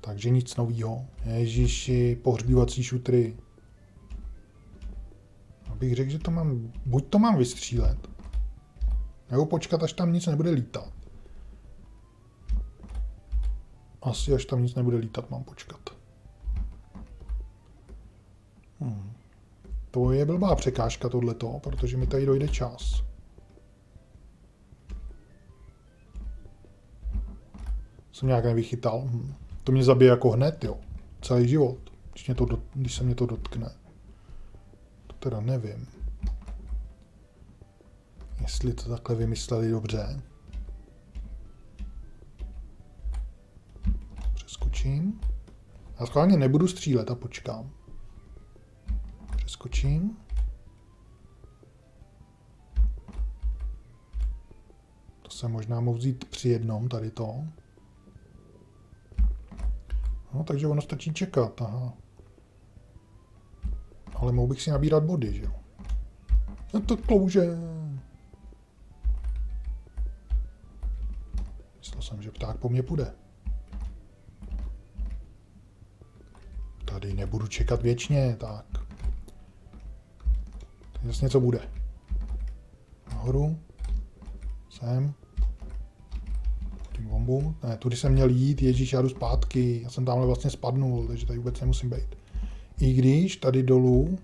Takže nic novýho. Ježíši, pohřbívací šutry. Abych řekl, že to mám, buď to mám vystřílet, nebo počkat, až tam nic nebude lítat. Asi až tam nic nebude lítat, mám počkat. Hmm. To je blbá překážka tohleto, protože mi tady dojde čas. Jsem nějak nevychytal. Hm. To mě zabije jako hned, jo. Celý život. Když, mě to, když se mě to dotkne. Teda nevím. Jestli to takhle vymysleli dobře. Přeskočím. Já schválně nebudu střílet a počkám. Přeskočím. To se možná mohu vzít při jednom, tady to. No, takže ono stačí čekat, aha. Ale mohl bych si nabírat body, že jo? No to klouže. Myslel jsem, že pták po mně půjde. Tady nebudu čekat věčně, tak. Jasně, co bude. Nahoru. Sem bombu. Ne, tudy jsem měl jít, ježíš, já jdu zpátky. Já jsem tamhle vlastně spadnul, takže tady vůbec nemusím být. I když tady dolů,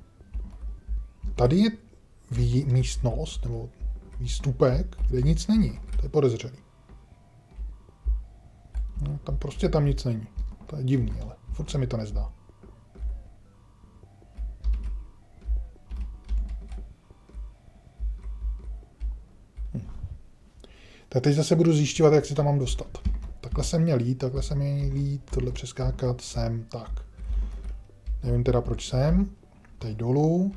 tady je vý, místnost, nebo výstupek, kde nic není. To je podezřelý. No, tam prostě tam nic není. To je divný, ale furt se mi to nezdá. Tak teď zase budu zjišťovat, jak si tam mám dostat. Takhle jsem měl jít, takhle jsem měl jít, tohle přeskákat, sem, tak. Nevím teda, proč jsem. Teď dolů.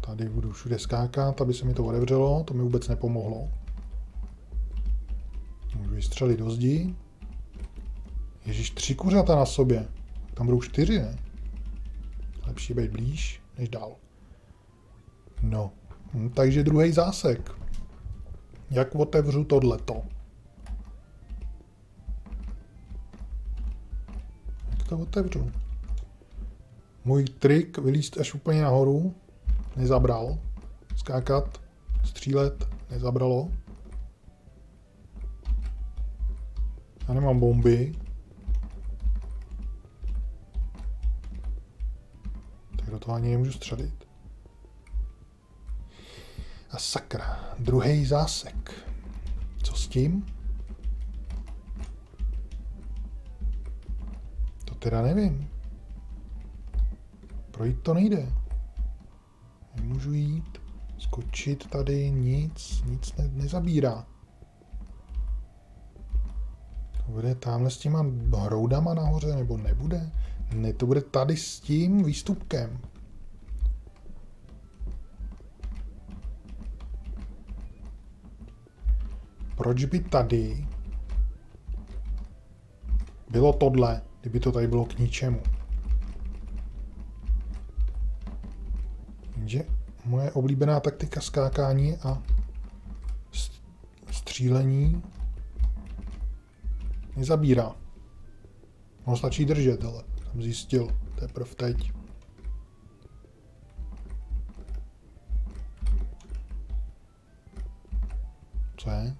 Tady budu všude skákat, aby se mi to otevřelo, to mi vůbec nepomohlo. Můžu vystřelit do zdi. Ježíš, tři kuřata na sobě. Tam budou čtyři, ne? Lepší být blíž, než dál. No, hm, takže druhý zásek. Jak otevřu tohleto? Jak to otevřu? Můj trik vylíst až úplně nahoru nezabral. Skákat, střílet nezabralo. Já nemám bomby. Tak do toho ani nemůžu střelit. A sakra, druhý zásek. Co s tím? To teda nevím. Projít to nejde. Nemůžu jít, skočit tady, nic, nic ne, nezabírá. To bude tamhle s těma hroudama nahoře, nebo nebude? Ne, to bude tady s tím výstupkem. proč by tady bylo tohle, kdyby to tady bylo k ničemu. Jenže moje oblíbená taktika skákání a střílení Mě zabírá. No stačí držet, ale jsem zjistil. Teprve teď. Co je?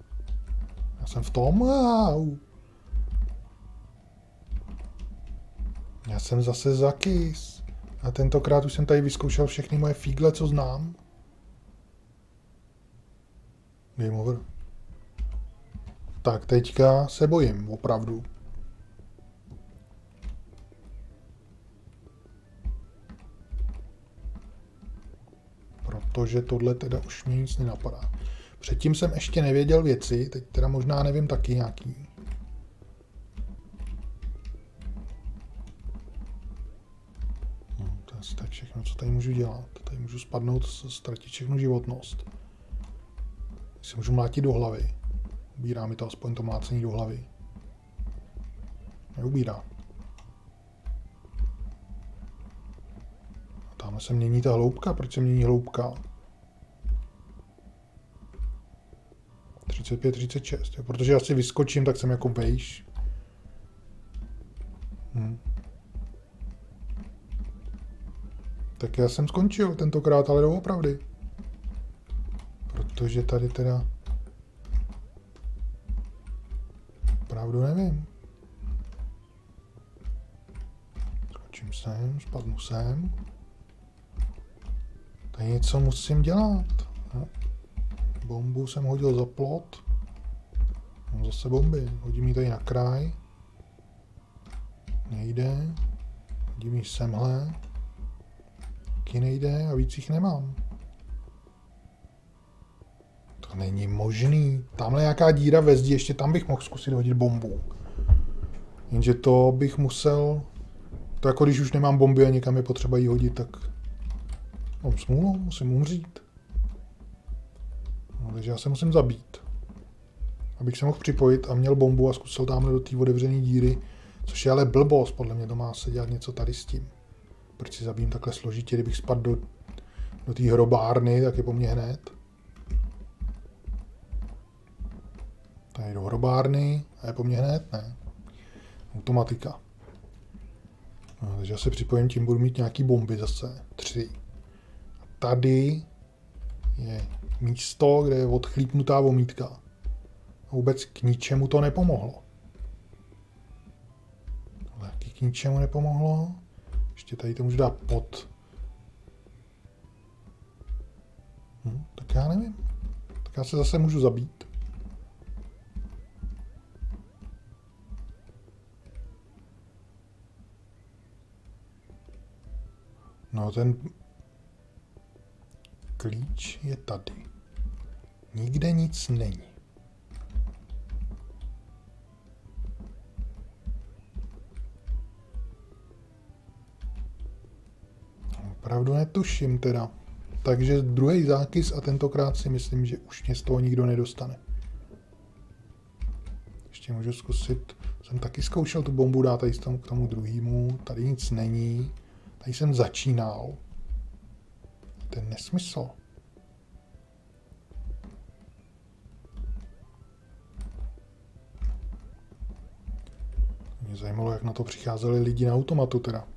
Já jsem v tom? Au. Já jsem zase zakys. A tentokrát už jsem tady vyzkoušel všechny moje fígle, co znám. Game over. Tak teďka se bojím, opravdu. Protože tohle teda už mě nic nenapadá. Předtím jsem ještě nevěděl věci, teď teda možná nevím taky nějaký. Asi tak všechno, co tady můžu dělat. Tady můžu spadnout, ztratit všechnu životnost. Si můžu mlátit do hlavy. Ubírá mi to aspoň to mlácení do hlavy. Neubírá. A tamhle se mění ta hloubka. Proč se mění hloubka? 35, 36. Jo, protože já si vyskočím, tak jsem jako vejš. Hm. Tak já jsem skončil tentokrát, ale doopravdy. Protože tady teda... Pravdu nevím. Skočím sem, spadnu sem. Tady něco musím dělat. No. Bombu jsem hodil za plot. Mám zase bomby. Hodím ji tady na kraj. Nejde. Hodím ji semhle taky nejde a víc jich nemám. To není možný. Tamhle nějaká díra ve zdi, ještě tam bych mohl zkusit hodit bombu. Jenže to bych musel... To jako když už nemám bomby a někam je potřeba jí hodit, tak... Mám smůlu, musím umřít. No, takže já se musím zabít. Abych se mohl připojit a měl bombu a zkusil tamhle do té otevřené díry, což je ale blbost, podle mě to má se dělat něco tady s tím. Proč si zabijím takhle složitě, kdybych spadl do, do té hrobárny, tak je po mně hned. Tady do hrobárny a je po mně hned, ne. Automatika. No, takže já se připojím, tím budu mít nějaký bomby zase. Tři. A tady je místo, kde je odchlípnutá vomítka. A vůbec k ničemu to nepomohlo. Ale k ničemu nepomohlo. Ještě tady to můžu dát pod. Hm, tak já nevím. Tak já se zase můžu zabít. No ten klíč je tady. Nikde nic není. Opravdu netuším teda. Takže druhý zákys a tentokrát si myslím, že už mě z toho nikdo nedostane. Ještě můžu zkusit. Jsem taky zkoušel tu bombu dát tady tomu, k tomu druhému. Tady nic není. Tady jsem začínal. To je nesmysl. Mě zajímalo, jak na to přicházeli lidi na automatu teda.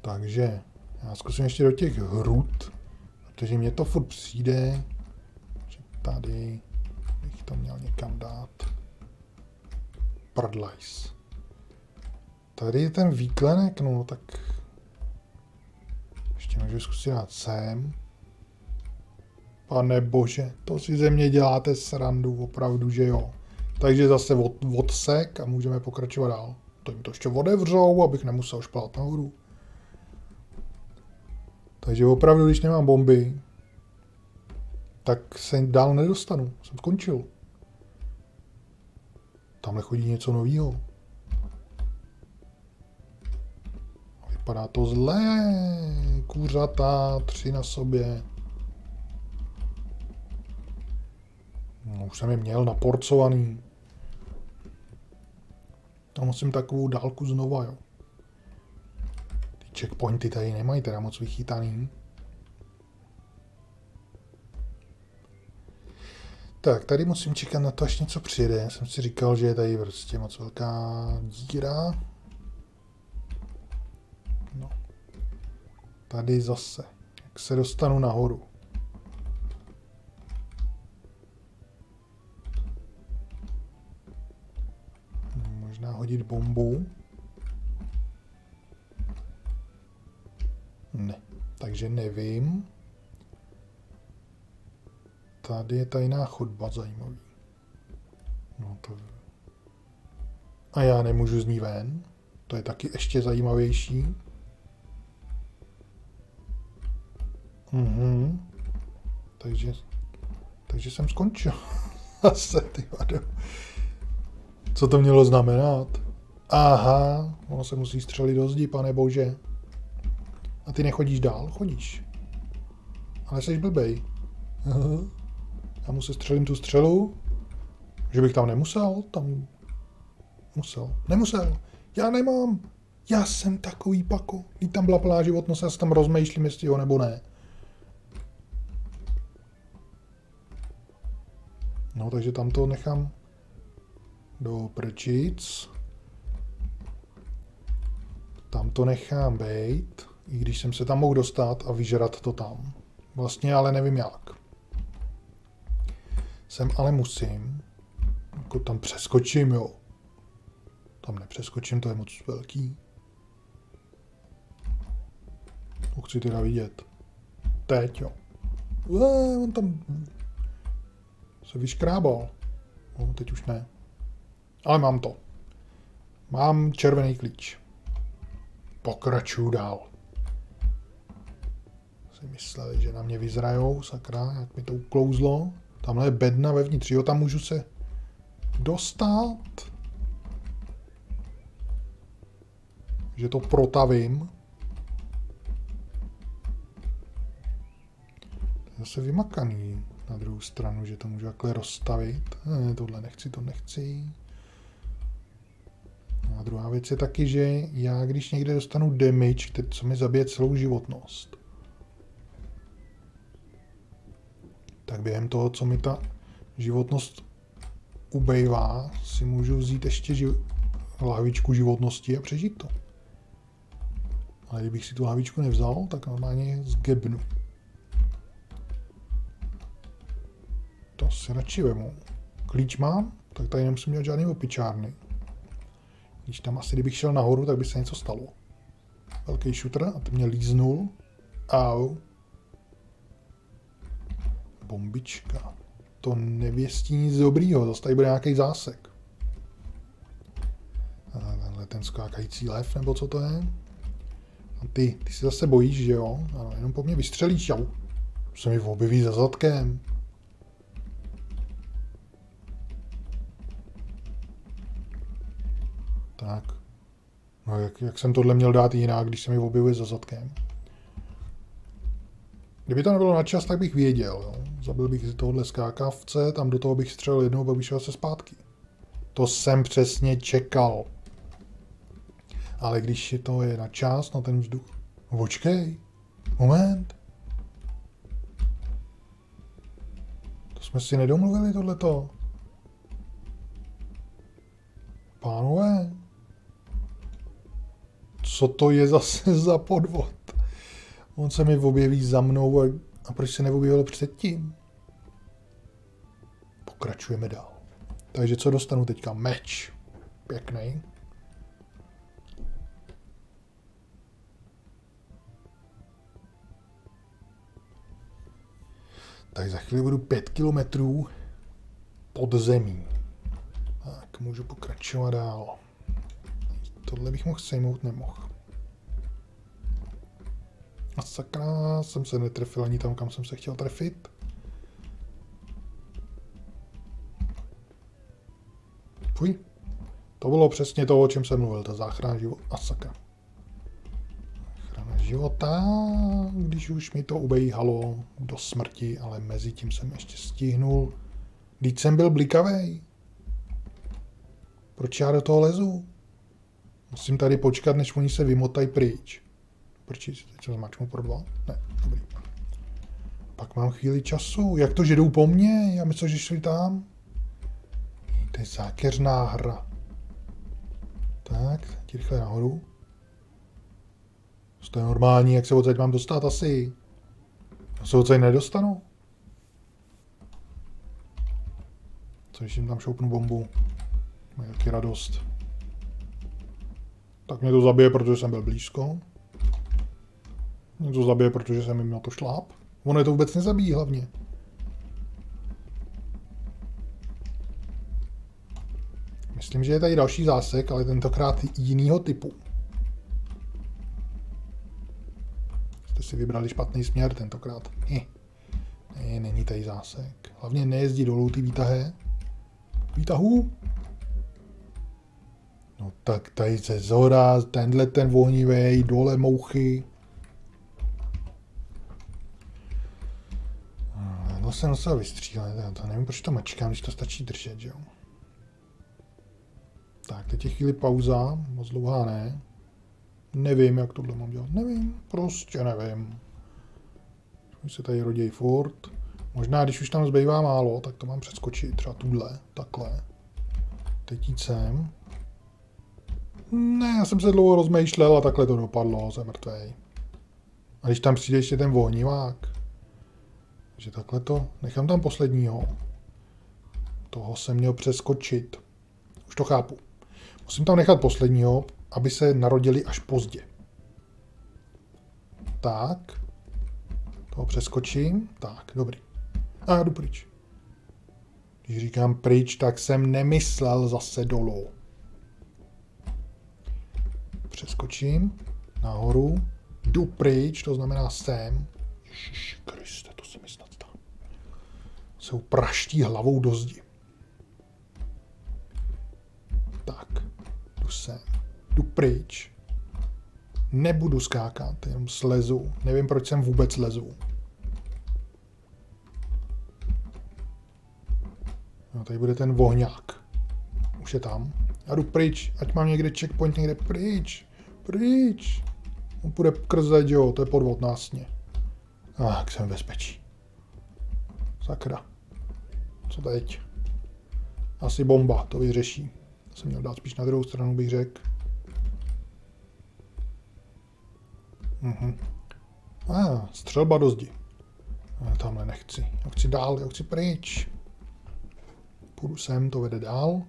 Takže já zkusím ještě do těch hrud, protože mě to furt přijde, že tady bych to měl někam dát. Prdlajs. Tady je ten výklenek, no tak ještě můžu zkusit dát sem. Pane bože, to si ze mě děláte srandu, opravdu, že jo. Takže zase od, odsek a můžeme pokračovat dál. To jim to ještě otevřou, abych nemusel špát nahoru. Takže opravdu, když nemám bomby, tak se dál nedostanu. Jsem skončil. Tamhle chodí něco nového. Vypadá to zlé. Kuřata, tři na sobě. No, už jsem je měl naporcovaný. Tam musím takovou dálku znova, jo. Ty checkpointy tady nemají teda moc vychytaný. Tak, tady musím čekat na to, až něco přijde. Já jsem si říkal, že je tady prostě moc velká díra. No. Tady zase. Jak se dostanu nahoru? Hodit bombu. Ne. Takže nevím. Tady je tajná chodba zajímavý. No to... A já nemůžu z ní ven. To je taky ještě zajímavější. Mhm. Takže, takže jsem skončil. Zase, ty vado. Co to mělo znamenat? Aha, ono se musí střelit do zdi, pane bože. A ty nechodíš dál? Chodíš. Ale jsi blbej. Já mu se střelím tu střelu. Že bych tam nemusel? Tam musel. Nemusel. Já nemám. Já jsem takový pako. Když tam byla plná životnost, já se tam rozmýšlím, jestli jo nebo ne. No, takže tam to nechám do prčic. Tam to nechám být, i když jsem se tam mohl dostat a vyžrat to tam. Vlastně ale nevím jak. Sem ale musím. Jako tam přeskočím, jo. Tam nepřeskočím, to je moc velký. To chci teda vidět. Teď, jo. Ue, on tam se vyškrábal. No, teď už ne. Ale mám to. Mám červený klíč. Pokračuju dál. Si mysleli, že na mě vyzrajou, sakra, jak mi to uklouzlo. Tamhle je bedna vevnitř, jo, tam můžu se dostat. Že to protavím. Zase vymakaný na druhou stranu, že to můžu takhle rozstavit. Ne, tohle nechci, to nechci. A druhá věc je taky, že já když někde dostanu damage, co mi zabije celou životnost, tak během toho, co mi ta životnost ubejvá, si můžu vzít ještě živ- lahvičku životnosti a přežít to. Ale kdybych si tu lahvičku nevzal, tak normálně zgebnu. To si radši vemu. Klíč mám, tak tady nemusím dělat žádný opičárny. Když tam asi, kdybych šel nahoru, tak by se něco stalo. Velký šutr a ty mě líznul. Au. Bombička. To nevěstí nic dobrýho, zase tady bude nějaký zásek. A tenhle ten skákající lev, nebo co to je? A ty, ty se zase bojíš, že jo? Ano, jenom po mně vystřelíš, jau. Se mi objeví za zadkem. Tak. No jak, jak jsem tohle měl dát jinak, když se mi objevuje za zadkem? Kdyby to nebylo na čas, tak bych věděl. Jo. Zabil bych si tohohle skákavce, tam do toho bych střelil jednou, pak bych šel se zpátky. To jsem přesně čekal. Ale když je to je na čas, na ten vzduch. No počkej, moment. To jsme si nedomluvili tohleto. Pánové, co to je zase za podvod? On se mi objeví za mnou a, a proč se neobjevil předtím? Pokračujeme dál. Takže co dostanu teďka? Meč. Pěkný. Tak za chvíli budu pět kilometrů pod zemí. Tak, můžu pokračovat dál. Tohle bych mohl sejmout, nemohl. A sakra, jsem se netrefil ani tam, kam jsem se chtěl trefit. Fuj. To bylo přesně to, o čem jsem mluvil, ta záchrana života. A sakra. Záchrana života, když už mi to ubejhalo do smrti, ale mezi tím jsem ještě stihnul. Když jsem byl blikavý. Proč já do toho lezu? Musím tady počkat, než oni se vymotají pryč. Proč teď se zmačknu pro dva? Ne, dobrý. pak mám chvíli času. Jak to, že jdou po mně? Já myslím, že šli tam. To je zákeřná hra. Tak, ti rychle nahoru. To je normální, jak se odsaď mám dostat asi. Já se odsaď nedostanu. Co když jim tam šoupnu bombu? Mají taky radost. Tak mě to zabije, protože jsem byl blízko. Mě to zabije, protože jsem jim na to šláp. Ono je to vůbec nezabíjí hlavně. Myslím, že je tady další zásek, ale tentokrát jinýho typu. Jste si vybrali špatný směr tentokrát. Hm. Ne, není tady zásek. Hlavně nejezdí dolů ty výtahy. Výtahů? No tak tady se zora, tenhle ten vohnivý, dole mouchy. No jsem musel vystřílet, já to nevím, proč to mačkám, když to stačí držet, jo. Tak, teď je chvíli pauza, moc dlouhá ne. Nevím, jak tohle mám dělat, nevím, prostě nevím. Už se tady roděj furt. Možná, když už tam zbývá málo, tak to mám přeskočit, třeba tuhle, takhle. Teď jít sem. Ne, já jsem se dlouho rozmýšlel a takhle to dopadlo, jsem mrtvej. A když tam přijde ještě ten vohnivák, že takhle to, nechám tam posledního. Toho jsem měl přeskočit. Už to chápu. Musím tam nechat posledního, aby se narodili až pozdě. Tak. Toho přeskočím. Tak, dobrý. A jdu pryč. Když říkám pryč, tak jsem nemyslel zase dolů. Přeskočím nahoru, jdu pryč, to znamená sem. Ježiši Kriste, to se mi snad stalo. Se upraští hlavou do zdi. Tak, jdu sem, jdu pryč. Nebudu skákat, jenom slezu. Nevím, proč jsem vůbec lezu. No, tady bude ten vohňák. Už je tam. Já jdu pryč, ať mám někde checkpoint někde pryč. Pryč. On půjde krzet, jo, to je podvod násně. Tak, jsem v bezpečí. Sakra. Co teď? Asi bomba, to vyřeší. To jsem měl dát spíš na druhou stranu, bych řekl. Mhm. A, ah, střelba do zdi. Já tamhle nechci. Já chci dál, já chci pryč. Půjdu sem, to vede dál.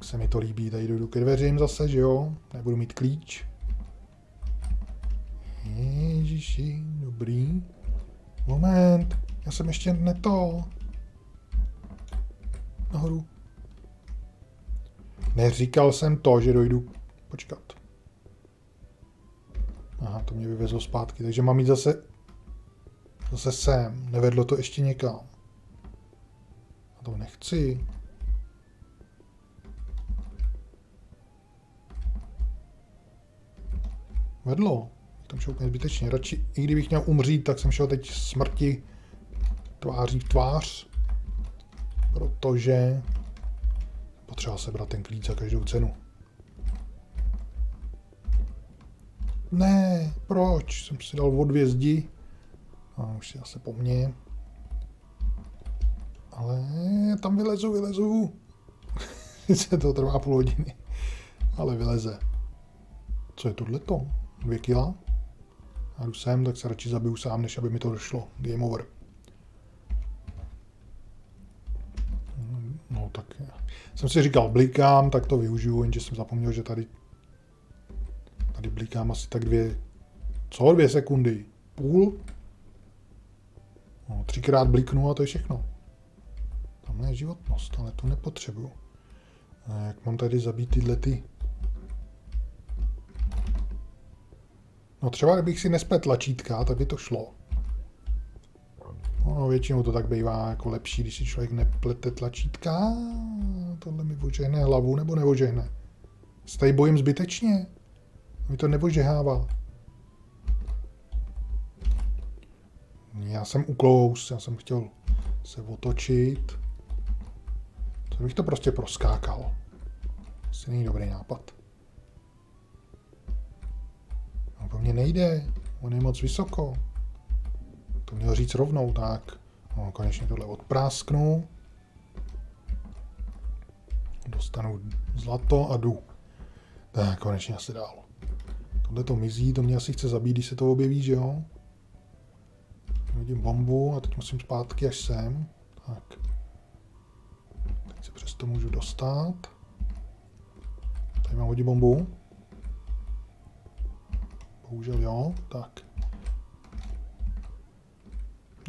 Se mi to líbí, tady jdu ke dveřím zase, že jo? Nebudu mít klíč. Ježiši, dobrý. Moment, já jsem ještě neto. Nahoru. Neříkal jsem to, že dojdu počkat. Aha, to mě vyvezlo zpátky, takže mám jít zase zase sem. Nevedlo to ještě někam. A to nechci. Vedlo. Tam šel úplně zbytečně. Radši, i kdybych měl umřít, tak jsem šel teď smrti tváří v tvář. Protože potřeba sebrat ten klíč za každou cenu. Ne, proč? Jsem si dal o dvě zdi. A už je zase po mně. Ale tam vylezu, vylezu. se to trvá půl hodiny. Ale vyleze. Co je tohleto? Dvě kila? A jdu sem, tak se radši zabiju sám, než aby mi to došlo. Game over. No tak jsem si říkal, blikám, tak to využiju, jenže jsem zapomněl, že tady tady blikám asi tak dvě, co dvě sekundy? Půl? No, třikrát bliknu a to je všechno. Tam je životnost, ale tu nepotřebuju. Jak mám tady zabít tyhle ty No třeba kdybych si nesplet tlačítka, tak by to šlo. No, většinou to tak bývá jako lepší, když si člověk neplete tlačítka. Tohle mi ožehne hlavu nebo neožehne. Se tady bojím zbytečně. Mi to neožehává. Já jsem uklous, já jsem chtěl se otočit. Co bych to prostě proskákal. Asi není dobrý nápad. No po mně nejde, on je moc vysoko. To měl říct rovnou, tak. No, konečně tohle odprásknu. Dostanu zlato a jdu. Tak, konečně asi dál. Tohle to mizí, to mě asi chce zabít, když se to objeví, že jo? Vidím bombu a teď musím zpátky až sem. Tak. Teď se přesto můžu dostat. Tady mám hodit bombu. Bohužel jo, tak.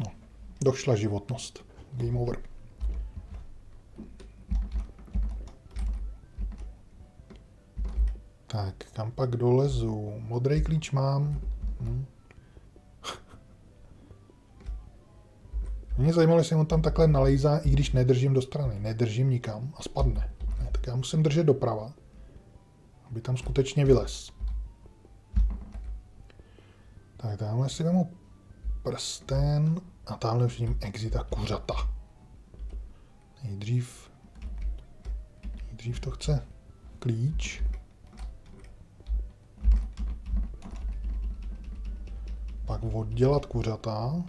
No, došla životnost. Game over. Tak, kam pak dolezu? Modrý klíč mám. Hm. Mě zajímalo, jestli on tam takhle nalejzá, i když nedržím do strany. Nedržím nikam a spadne. Ne, tak já musím držet doprava, aby tam skutečně vylez. Tak tamhle si vemu prsten a tamhle už vidím exita kuřata. Nejdřív, nejdřív to chce klíč. Pak oddělat kuřata,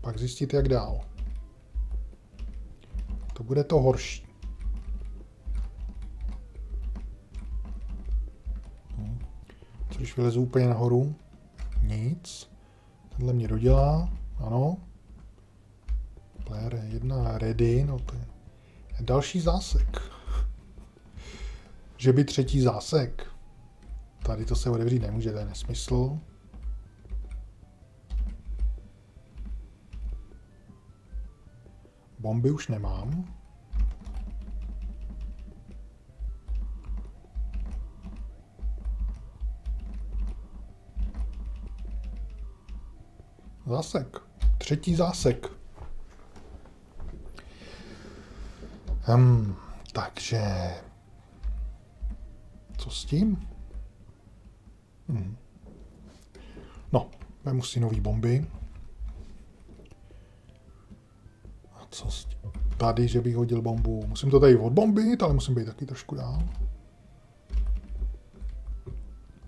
pak zjistit, jak dál. To bude to horší. Hm. Co když vylezu úplně nahoru? Nic. Tenhle mě dodělá, ano. Player 1 ready, no to je další zásek. Že by třetí zásek. Tady to se otevřít nemůže, to je nesmysl. Bomby už nemám. Zásek. Třetí zásek. Um, takže... Co s tím? Hmm. No, vemu si nový bomby. A co s tím? Tady, že bych hodil bombu. Musím to tady odbombit, ale musím být taky trošku dál.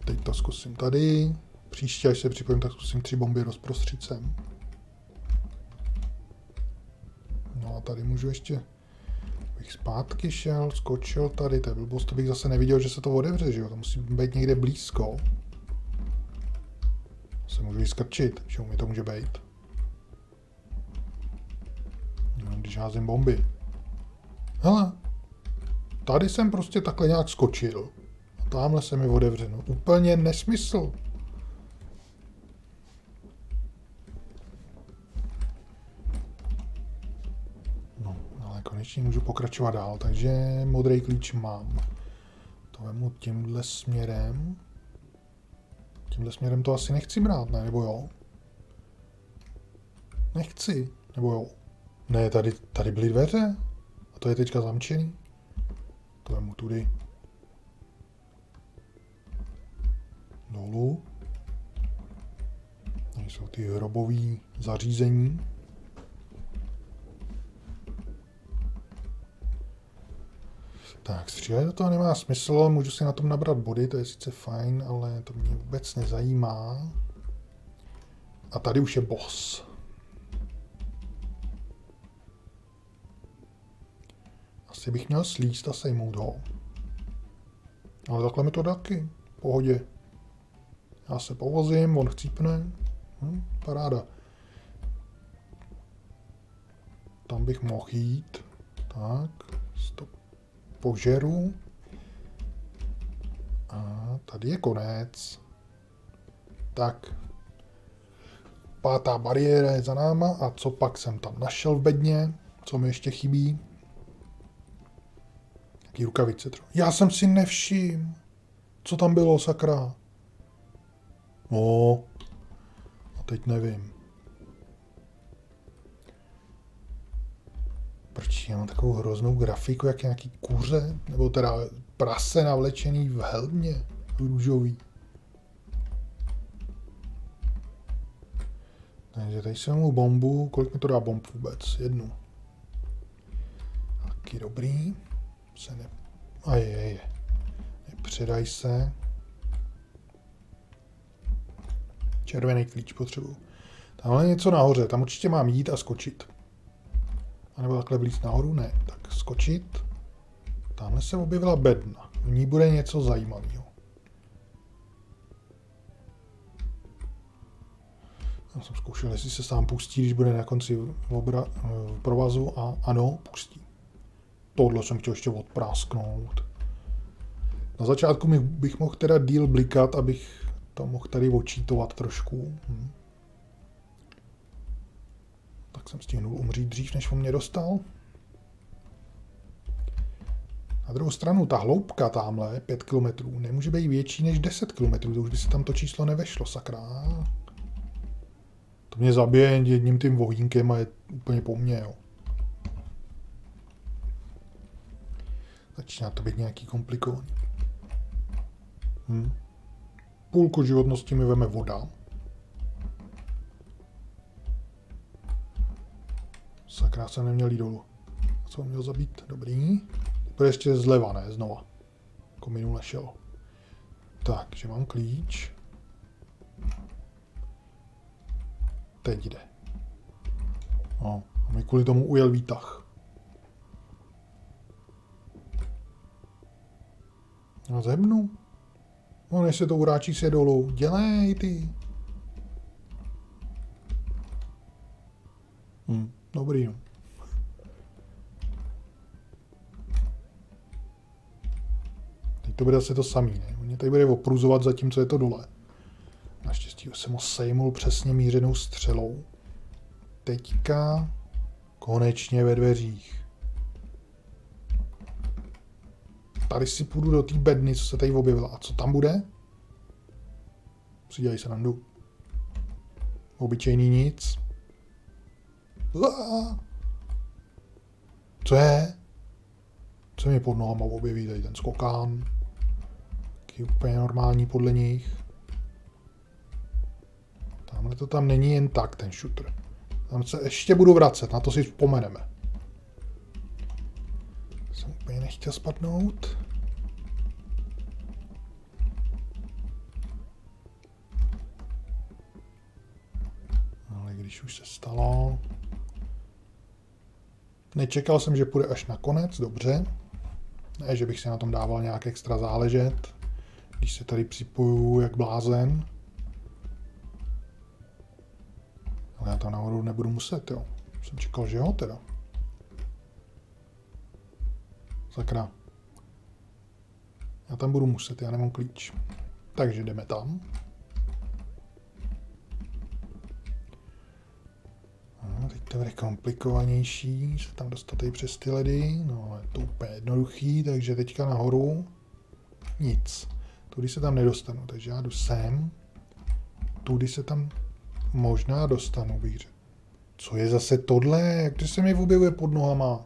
Teď to zkusím tady. Příště, až se připojím, tak zkusím tři bomby rozprostřit sem. No a tady můžu ještě bych zpátky šel, skočil tady, to je blbost, to bych zase neviděl, že se to otevře, že jo, to musí být někde blízko. Se můžu skrčit, že mi to může být. No, když házím bomby. Hele, tady jsem prostě takhle nějak skočil. A tamhle se mi otevře, no úplně nesmysl. Konečně můžu pokračovat dál, takže modrý klíč mám. To vemu tímhle směrem. Tímhle směrem to asi nechci brát, ne? Nebo jo? Nechci. Nebo jo? Ne, tady, tady byly dveře. A to je teďka zamčený. To vemu tudy. Dolů. Tady jsou ty hrobové zařízení. Tak, střílet do toho nemá smysl, můžu si na tom nabrat body, to je sice fajn, ale to mě vůbec nezajímá. A tady už je boss. Asi bych měl slíst a sejmout ho. Ale takhle mi to taky. Pohodě. Já se povozím, on chcípne. Hm, paráda. Tam bych mohl jít. Tak, stop požeru. A tady je konec. Tak. Pátá bariéra je za náma. A co pak jsem tam našel v bedně? Co mi ještě chybí? Jaký rukavice třeba. Já jsem si nevšim. Co tam bylo, sakra? No. A teď nevím. Proč já mám takovou hroznou grafiku, jak nějaký kuře, nebo teda prase navlečený v helmě, růžový. Takže tady jsem mu bombu, kolik mi to dá bomb vůbec? Jednu. Taky dobrý. Se ne... A je, je. Nepředaj se. Červený klíč potřebuji. Tamhle něco nahoře, tam určitě mám jít a skočit. A nebo takhle blíz nahoru? Ne. Tak skočit. Tamhle se objevila bedna. V ní bude něco zajímavého. Já jsem zkoušel, jestli se sám pustí, když bude na konci obra, eh, provazu a ano, pustí. Tohle jsem chtěl ještě odprásknout. Na začátku bych mohl teda díl blikat, abych to mohl tady očítovat trošku. Hm. Jsem stihnul umřít dřív, než on mě dostal. Na druhou stranu, ta hloubka tamhle, 5 km, nemůže být větší než 10 km, to už by se tam to číslo nevešlo, sakra. To mě zabije jedním tím vohínkem a je úplně po mně, jo. Začíná to být nějaký komplikovaný. Hm. Půlku životnosti mi veme voda. Sakra, jsem neměl jít dolů. Co měl zabít? Dobrý. Bude ještě zleva, ne? Znova. Jako minule šel. Tak, že mám klíč. Teď jde. No, a mi kvůli tomu ujel výtah. No zebnu. No, než se to uráčí se dolů. Dělej ty. Hm, dobrý, no. Teď to bude asi to samý, ne? Mě tady bude opruzovat co je to dole. Naštěstí jsem ho sejmul přesně mířenou střelou. Teďka konečně ve dveřích. Tady si půjdu do té bedny, co se tady objevila. A co tam bude? Přidělej se nandu. Obyčejný nic. Co je? Co mi pod nohama objeví tady ten skokán? Taky úplně normální podle nich. Tamhle to tam není jen tak, ten shooter. Tam se ještě budu vracet, na to si vzpomeneme. Jsem úplně nechtěl spadnout. Ale když už se stalo... Nečekal jsem, že půjde až na konec, dobře. Ne, že bych si na tom dával nějak extra záležet. Když se tady připoju jak blázen. Ale já tam nahoru nebudu muset, jo. Jsem čekal, že jo, teda. Sakra. Já tam budu muset, já nemám klíč. Takže jdeme tam. To bude komplikovanější, se tam dostat i přes ty ledy, no ale to úplně jednoduchý, takže teďka nahoru nic. Tudy se tam nedostanu, takže já jdu sem, tudy se tam možná dostanu, bych řekl. Co je zase tohle? Jak to se mi objevuje pod nohama?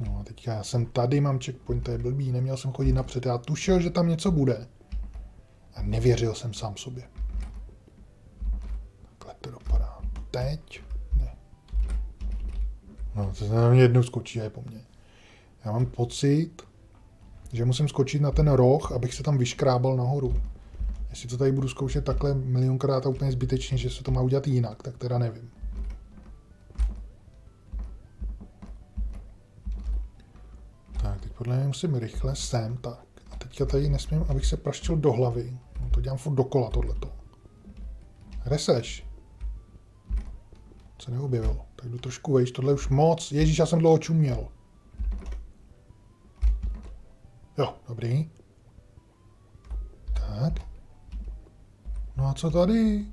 No a teďka já jsem tady, mám checkpoint, to je blbý, neměl jsem chodit napřed. Já tušil, že tam něco bude. A nevěřil jsem sám sobě. Takhle to dopadá. Teď? Ne. No, to se na mě jednou skočí a je po mně. Já mám pocit, že musím skočit na ten roh, abych se tam vyškrábal nahoru. Jestli to tady budu zkoušet takhle milionkrát a úplně zbytečně, že se to má udělat jinak, tak teda nevím. Tak, teď podle mě musím rychle sem, tak. A teďka tady nesmím, abych se praštil do hlavy. No, to dělám furt dokola tohleto. Reseš. Se neobjevilo. Tak jdu trošku vejš, tohle už moc. Ježíš, já jsem dlouho čuměl. Jo, dobrý. Tak. No a co tady?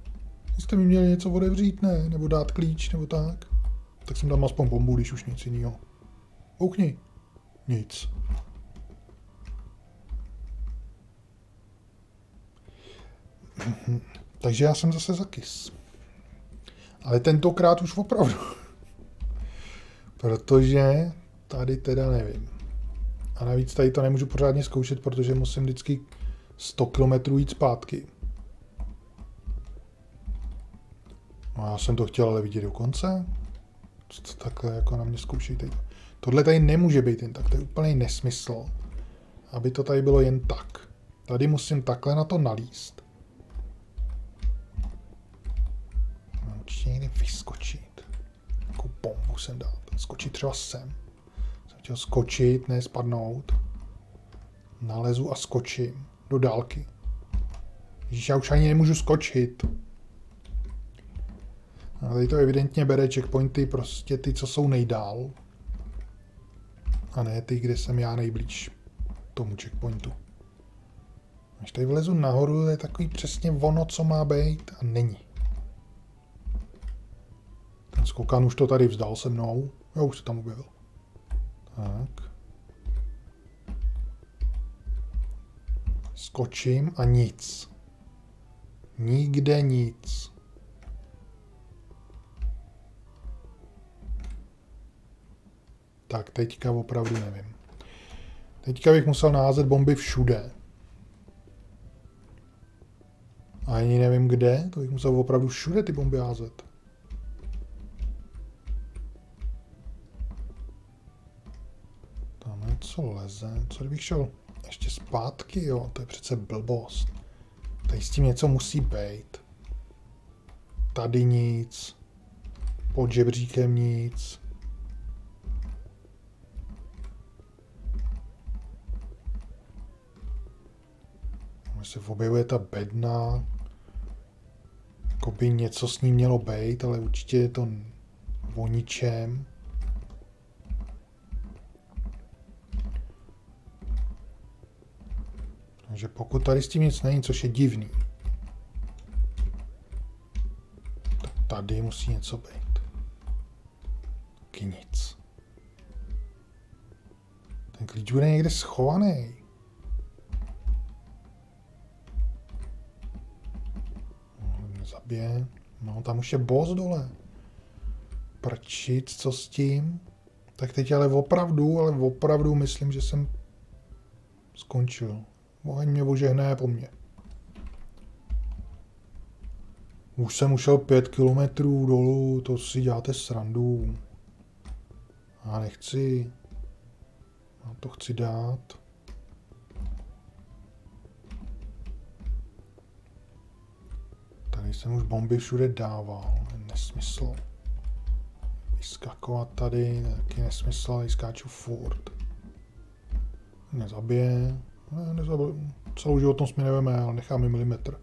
Jste mi měli něco odevřít, ne? Nebo dát klíč, nebo tak? Tak jsem dám aspoň bombu, když už nic jiného. Koukni. Nic. Takže já jsem zase zakys. Ale tentokrát už opravdu. Protože tady teda nevím. A navíc tady to nemůžu pořádně zkoušet, protože musím vždycky 100 km jít zpátky. No já jsem to chtěl ale vidět do konce. Co to takhle jako na mě zkouší teď? Tohle tady nemůže být jen tak, to je úplný nesmysl. Aby to tady bylo jen tak. Tady musím takhle na to nalíst. Ještě někde vyskočit. Jako bombu sem dát. Skočit třeba sem. Jsem chtěl skočit, ne spadnout. Nalezu a skočím do dálky. Ježíš, já už ani nemůžu skočit. A tady to evidentně bere checkpointy, prostě ty, co jsou nejdál. A ne ty, kde jsem já nejblíž tomu checkpointu. Až tady vlezu nahoru, je takový přesně ono, co má být a není. Skokan už to tady vzdal se mnou. Já už se tam objevil. Tak. Skočím a nic. Nikde nic. Tak teďka opravdu nevím. Teďka bych musel naházet bomby všude. A ani nevím kde, to bych musel opravdu všude ty bomby házet. Tam něco leze, co kdybych šel ještě zpátky, jo, to je přece blbost. Tady s tím něco musí být. Tady nic. Pod žebříkem nic. se objevuje ta bedna. Jako by něco s ním mělo být, ale určitě je to o ničem. Takže pokud tady s tím nic není, což je divný, tak tady musí něco být. Taky nic. Ten klíč bude někde schovaný. Zabije. No, tam už je boss dole. Prčit, co s tím? Tak teď ale opravdu, ale opravdu myslím, že jsem skončil. Oheň mě ožehne po mně. Už jsem ušel pět kilometrů dolů, to si děláte srandu. Já nechci. Já to chci dát. Tady jsem už bomby všude dával. Nesmysl. Vyskakovat tady, taky nesmysl, skáču furt. Nezabije. Ne, nezabije. Celou životnost mi nevíme, ale necháme milimetr.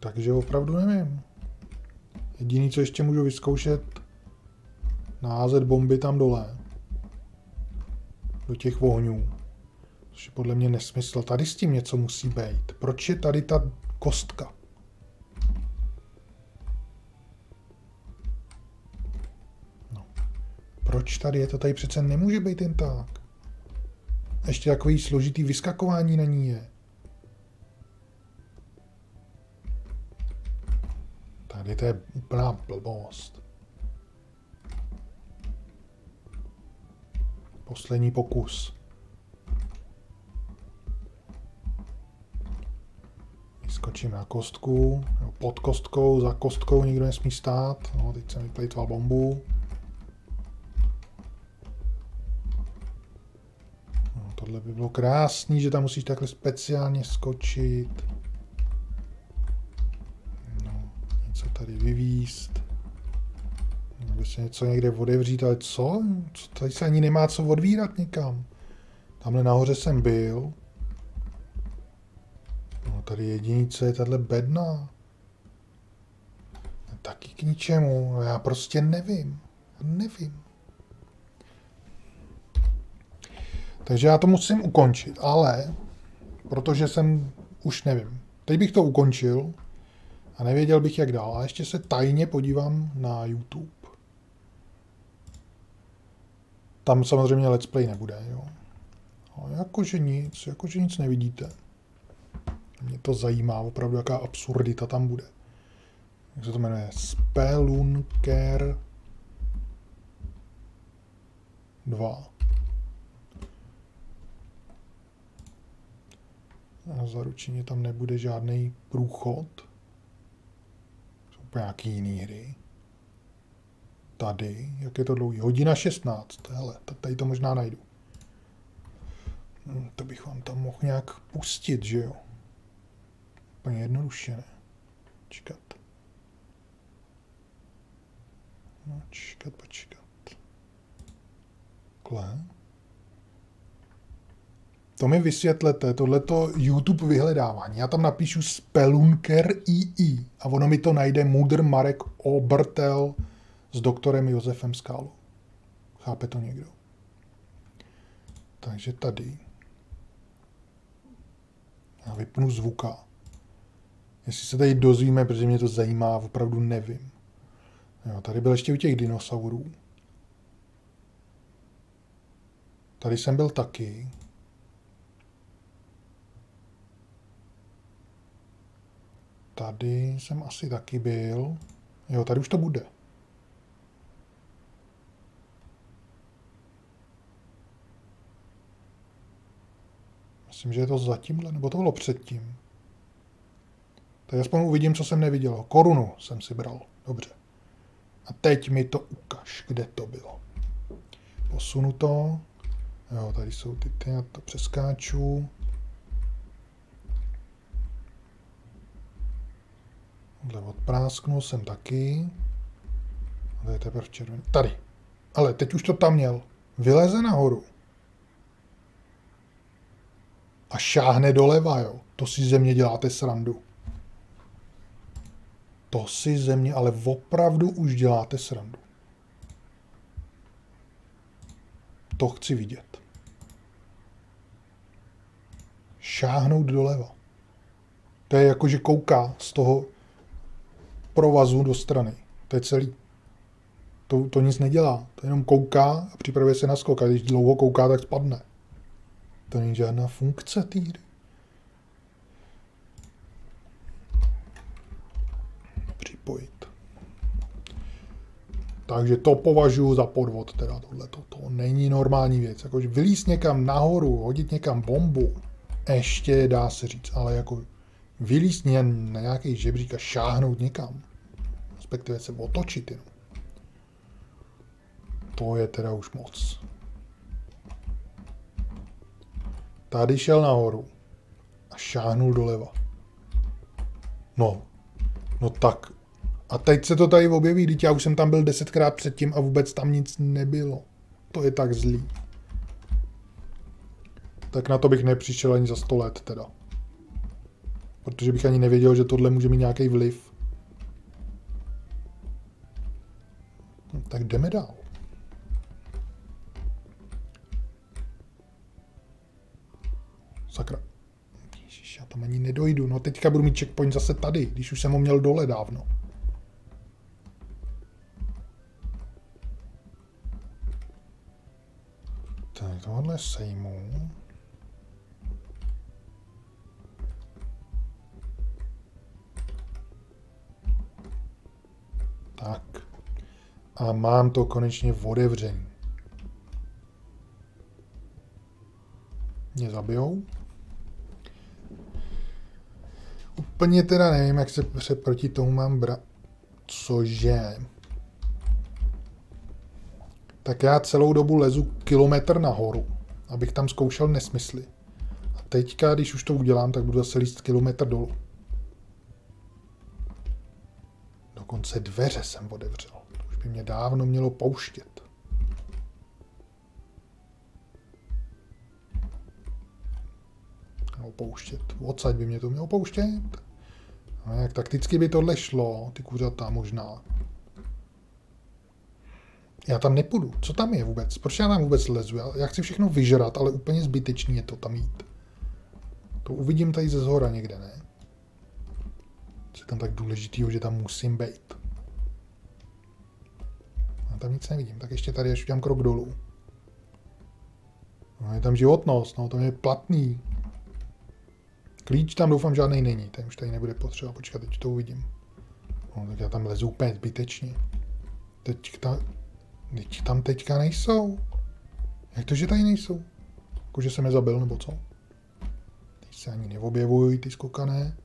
Takže opravdu nevím. Jediný, co ještě můžu vyzkoušet, naházet bomby tam dole. Do těch ohňů. Což je podle mě nesmysl. Tady s tím něco musí být. Proč je tady ta kostka? No. Proč tady je to? Tady přece nemůže být jen tak. Ještě takový složitý vyskakování na ní je. Tady to je úplná blbost. Poslední pokus. Skočím na kostku, pod kostkou, za kostkou nikdo nesmí stát. No, teď jsem vyplejtval bombu. Tohle by bylo krásný, že tam musíš takhle speciálně skočit. No, něco tady vyvíst. Aby se něco někde odevřít, ale co? co? Tady se ani nemá co odvírat někam. Tamhle nahoře jsem byl. No tady co je tahle bedna. Taky k ničemu. Já prostě nevím. Nevím. Takže já to musím ukončit, ale protože jsem už nevím. Teď bych to ukončil a nevěděl bych, jak dál. A ještě se tajně podívám na YouTube. Tam samozřejmě let's play nebude, jo. No, jakože nic, jakože nic nevidíte. Mě to zajímá opravdu, jaká absurdita tam bude. Jak se to jmenuje? Spelunker 2. a zaručeně tam nebude žádný průchod. Jsou nějaký jiný hry. Tady, jak je to dlouhý, hodina 16, hele, tak tady to možná najdu. Hm, to bych vám tam mohl nějak pustit, že jo? Úplně jednoduše, ne? Čekat. No, čekat, počkat. Klem. To mi vysvětlete, tohleto YouTube vyhledávání. Já tam napíšu Spelunker II a ono mi to najde Mudr Marek Obertel s doktorem Josefem Skálu. Chápe to někdo? Takže tady. Já vypnu zvuka. Jestli se tady dozvíme, protože mě to zajímá, opravdu nevím. Jo, tady byl ještě u těch dinosaurů. Tady jsem byl taky. Tady jsem asi taky byl. Jo, tady už to bude. Myslím, že je to za tímhle, nebo to bylo předtím. Tak aspoň uvidím, co jsem neviděl. Korunu jsem si bral. Dobře. A teď mi to ukaž, kde to bylo. Posunu to. Jo, tady jsou ty, ty já to přeskáču. Tohle odprásknu jsem taky. Tady je teprve červený. Tady. Ale teď už to tam měl. Vyleze nahoru. A šáhne doleva, jo. To si země děláte srandu. To si země, ale opravdu už děláte srandu. To chci vidět. Šáhnout doleva. To je jako, že kouká z toho provazu do strany. To je celý. To, to nic nedělá. To jenom kouká a připravuje se na skok. A když dlouho kouká, tak spadne. To není žádná funkce týry. Připojit. Takže to považuji za podvod, teda tohle. To, není normální věc. Jakože vylíst někam nahoru, hodit někam bombu, ještě dá se říct, ale jako vylíst na nějaký žebřík a šáhnout někam, respektive se otočit jenom. To je teda už moc. Tady šel nahoru a šáhnul doleva. No, no tak. A teď se to tady objeví, teď já už jsem tam byl desetkrát předtím a vůbec tam nic nebylo. To je tak zlý. Tak na to bych nepřišel ani za sto let teda. Protože bych ani nevěděl, že tohle může mít nějaký vliv. No, tak jdeme dál. Sakra. Ježiš, já tam ani nedojdu. No teďka budu mít checkpoint zase tady, když už jsem ho měl dole dávno. Tak tohle sejmu. Tak. A mám to konečně v. Mě zabijou? Úplně teda nevím, jak se, se proti tomu mám brát. Cože? Tak já celou dobu lezu kilometr nahoru, abych tam zkoušel nesmysly. A teďka, když už to udělám, tak budu zase líst kilometr dolů. Dokonce dveře jsem otevřel. To už by mě dávno mělo pouštět. Opouštět. Odsaď by mě to mělo pouštět. No, jak takticky by tohle šlo, ty kuřata možná. Já tam nepůjdu. Co tam je vůbec? Proč já tam vůbec lezu? Já, já chci všechno vyžrat, ale úplně zbytečný je to tam jít. To uvidím tady ze zhora někde, ne? Je tam tak důležitýho, že tam musím být. Já tam nic nevidím, tak ještě tady ještě udělám krok dolů. No, je tam životnost, no to je platný. Klíč tam doufám žádný není, ten už tady nebude potřeba, počkat, teď to uvidím. No, tak já tam lezu úplně zbytečně. Teď, ta, teď tam teďka nejsou. Jak to, že tady nejsou? Jakože jsem je zabil, nebo co? Teď se ani neobjevují ty skokané.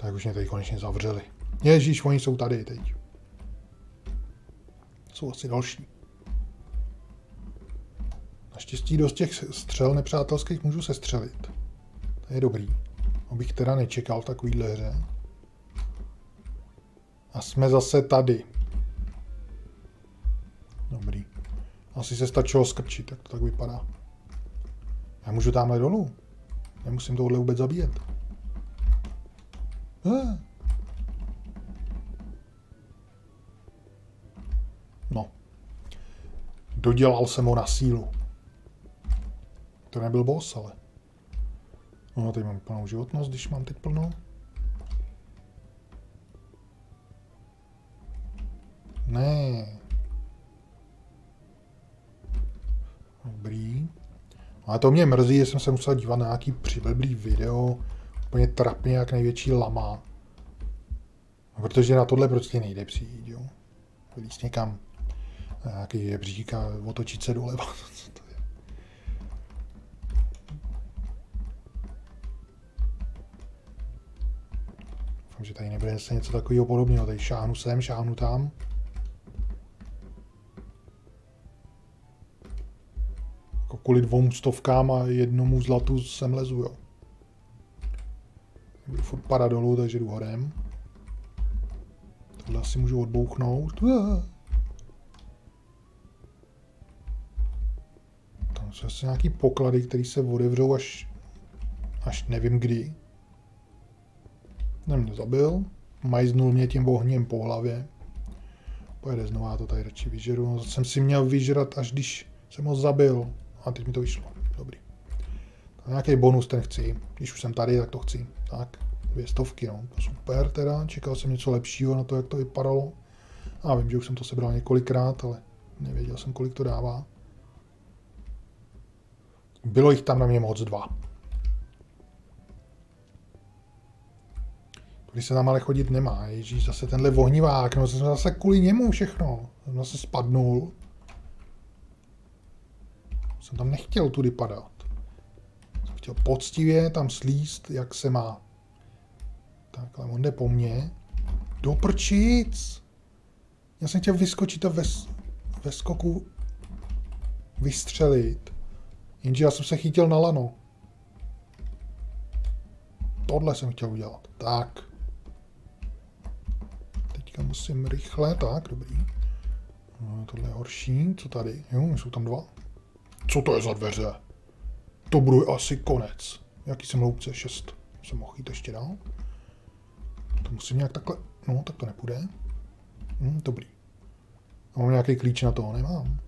Tak už mě tady konečně zavřeli. Ježíš, oni jsou tady teď. Jsou asi další. Naštěstí dost těch střel nepřátelských můžu sestřelit. To je dobrý. Abych teda nečekal takovýhle hře. A jsme zase tady. Asi se stačilo skrčit, jak to tak vypadá. Já můžu tamhle dolů. Nemusím tohle vůbec zabíjet. No. Dodělal jsem ho na sílu. To nebyl boss, ale. No, teď mám plnou životnost, když mám teď plnou. Ne. Dobrý. Ale to mě mrzí, že jsem se musel dívat na nějaký přiblblý video, úplně trapně jak největší lama. Protože na tohle prostě nejde přijít, jo. Vylíst někam nějaký jebřík a otočit se doleva. Doufám, že tady nebude zase něco takového podobného. Tady šáhnu sem, šáhnu tam. Jako kvůli dvou stovkám a jednomu zlatu sem lezu, jo. Budu furt padat dolů, takže jdu horem. Tohle asi můžu odbouchnout. Tam jsou asi nějaký poklady, které se otevřou až, až nevím kdy. Ten mě zabil. Majznul mě tím ohněm po hlavě. Pojede znovu, to tady radši vyžeru. No, jsem si měl vyžrat, až když jsem ho zabil. A teď mi to vyšlo. Dobrý. Nějaký bonus ten chci. Když už jsem tady, tak to chci. Tak, dvě stovky, no. Super teda. Čekal jsem něco lepšího na to, jak to vypadalo. A vím, že už jsem to sebral několikrát, ale nevěděl jsem, kolik to dává. Bylo jich tam na mě moc dva. Když se tam ale chodit nemá. Ježíš, zase tenhle vohnivák, no jsem zase kvůli němu všechno. Jsem zase spadnul. Jsem tam nechtěl tudy padat. Chtěl poctivě tam slíst, jak se má. Takhle, on jde po mně. Do prčic! Já jsem chtěl vyskočit a ve, ve skoku vystřelit. Jenže já jsem se chytil na lano. Tohle jsem chtěl udělat. Tak. Teďka musím rychle, tak, dobrý. No, tohle je horší, co tady? Jo, jsou tam dva. Co to je za dveře? To bude asi konec. Jaký jsem hloubce? Šest. Jsem mohl jít ještě dál. To musím nějak takhle... No, tak to nepůjde. Hm, dobrý. A mám nějaký klíč na to? Nemám.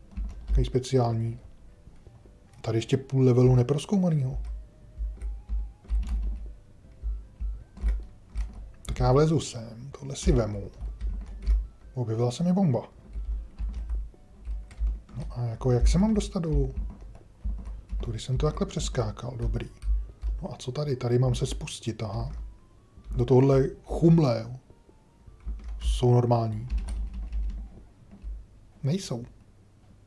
Nějaký speciální. Tady ještě půl levelu neproskoumanýho. Tak já vlezu sem, tohle si vemu. Objevila se mi bomba. No a jako jak se mám dostat dolů? Tudy jsem to takhle přeskákal, dobrý. No a co tady? Tady mám se spustit, aha. Do tohohle chumle, jo. Jsou normální. Nejsou.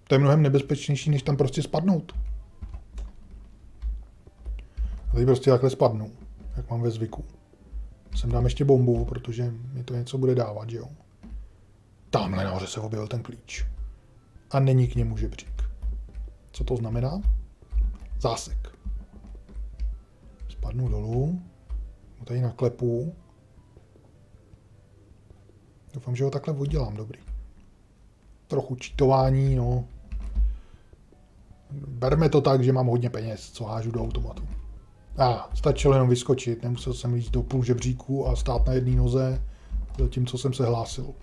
To je mnohem nebezpečnější, než tam prostě spadnout. A teď prostě takhle spadnu, jak mám ve zvyku. Sem dám ještě bombu, protože mi to něco bude dávat, jo. Tamhle nahoře se objevil ten klíč. A není k němu žebřík. Co to znamená? Zásek. Spadnu dolů. Tady naklepu. Doufám, že ho takhle udělám, dobrý. Trochu čítování, no. Berme to tak, že mám hodně peněz, co hážu do automatu. A stačilo jenom vyskočit, nemusel jsem jít do půl žebříku a stát na jedné noze, zatímco jsem se hlásil.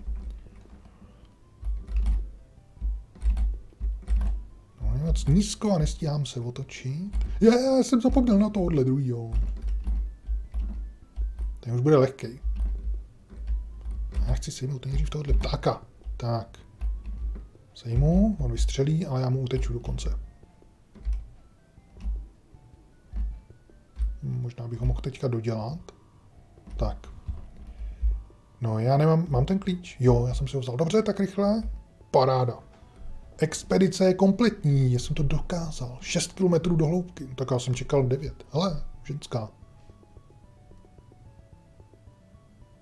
Moc nízko a nestíhám se otočit. Je, já jsem zapomněl na tohle druhýho. Ten už bude lehký. Já chci sejmout nejdřív tohle ptáka. Tak. Sejmu, on vystřelí, ale já mu uteču dokonce. Možná bych ho mohl teďka dodělat. Tak. No, já nemám, mám ten klíč? Jo, já jsem si ho vzal. Dobře, tak rychle. Paráda. Expedice je kompletní, já jsem to dokázal. 6 km do hloubky. Tak já jsem čekal 9. Hele, ženská.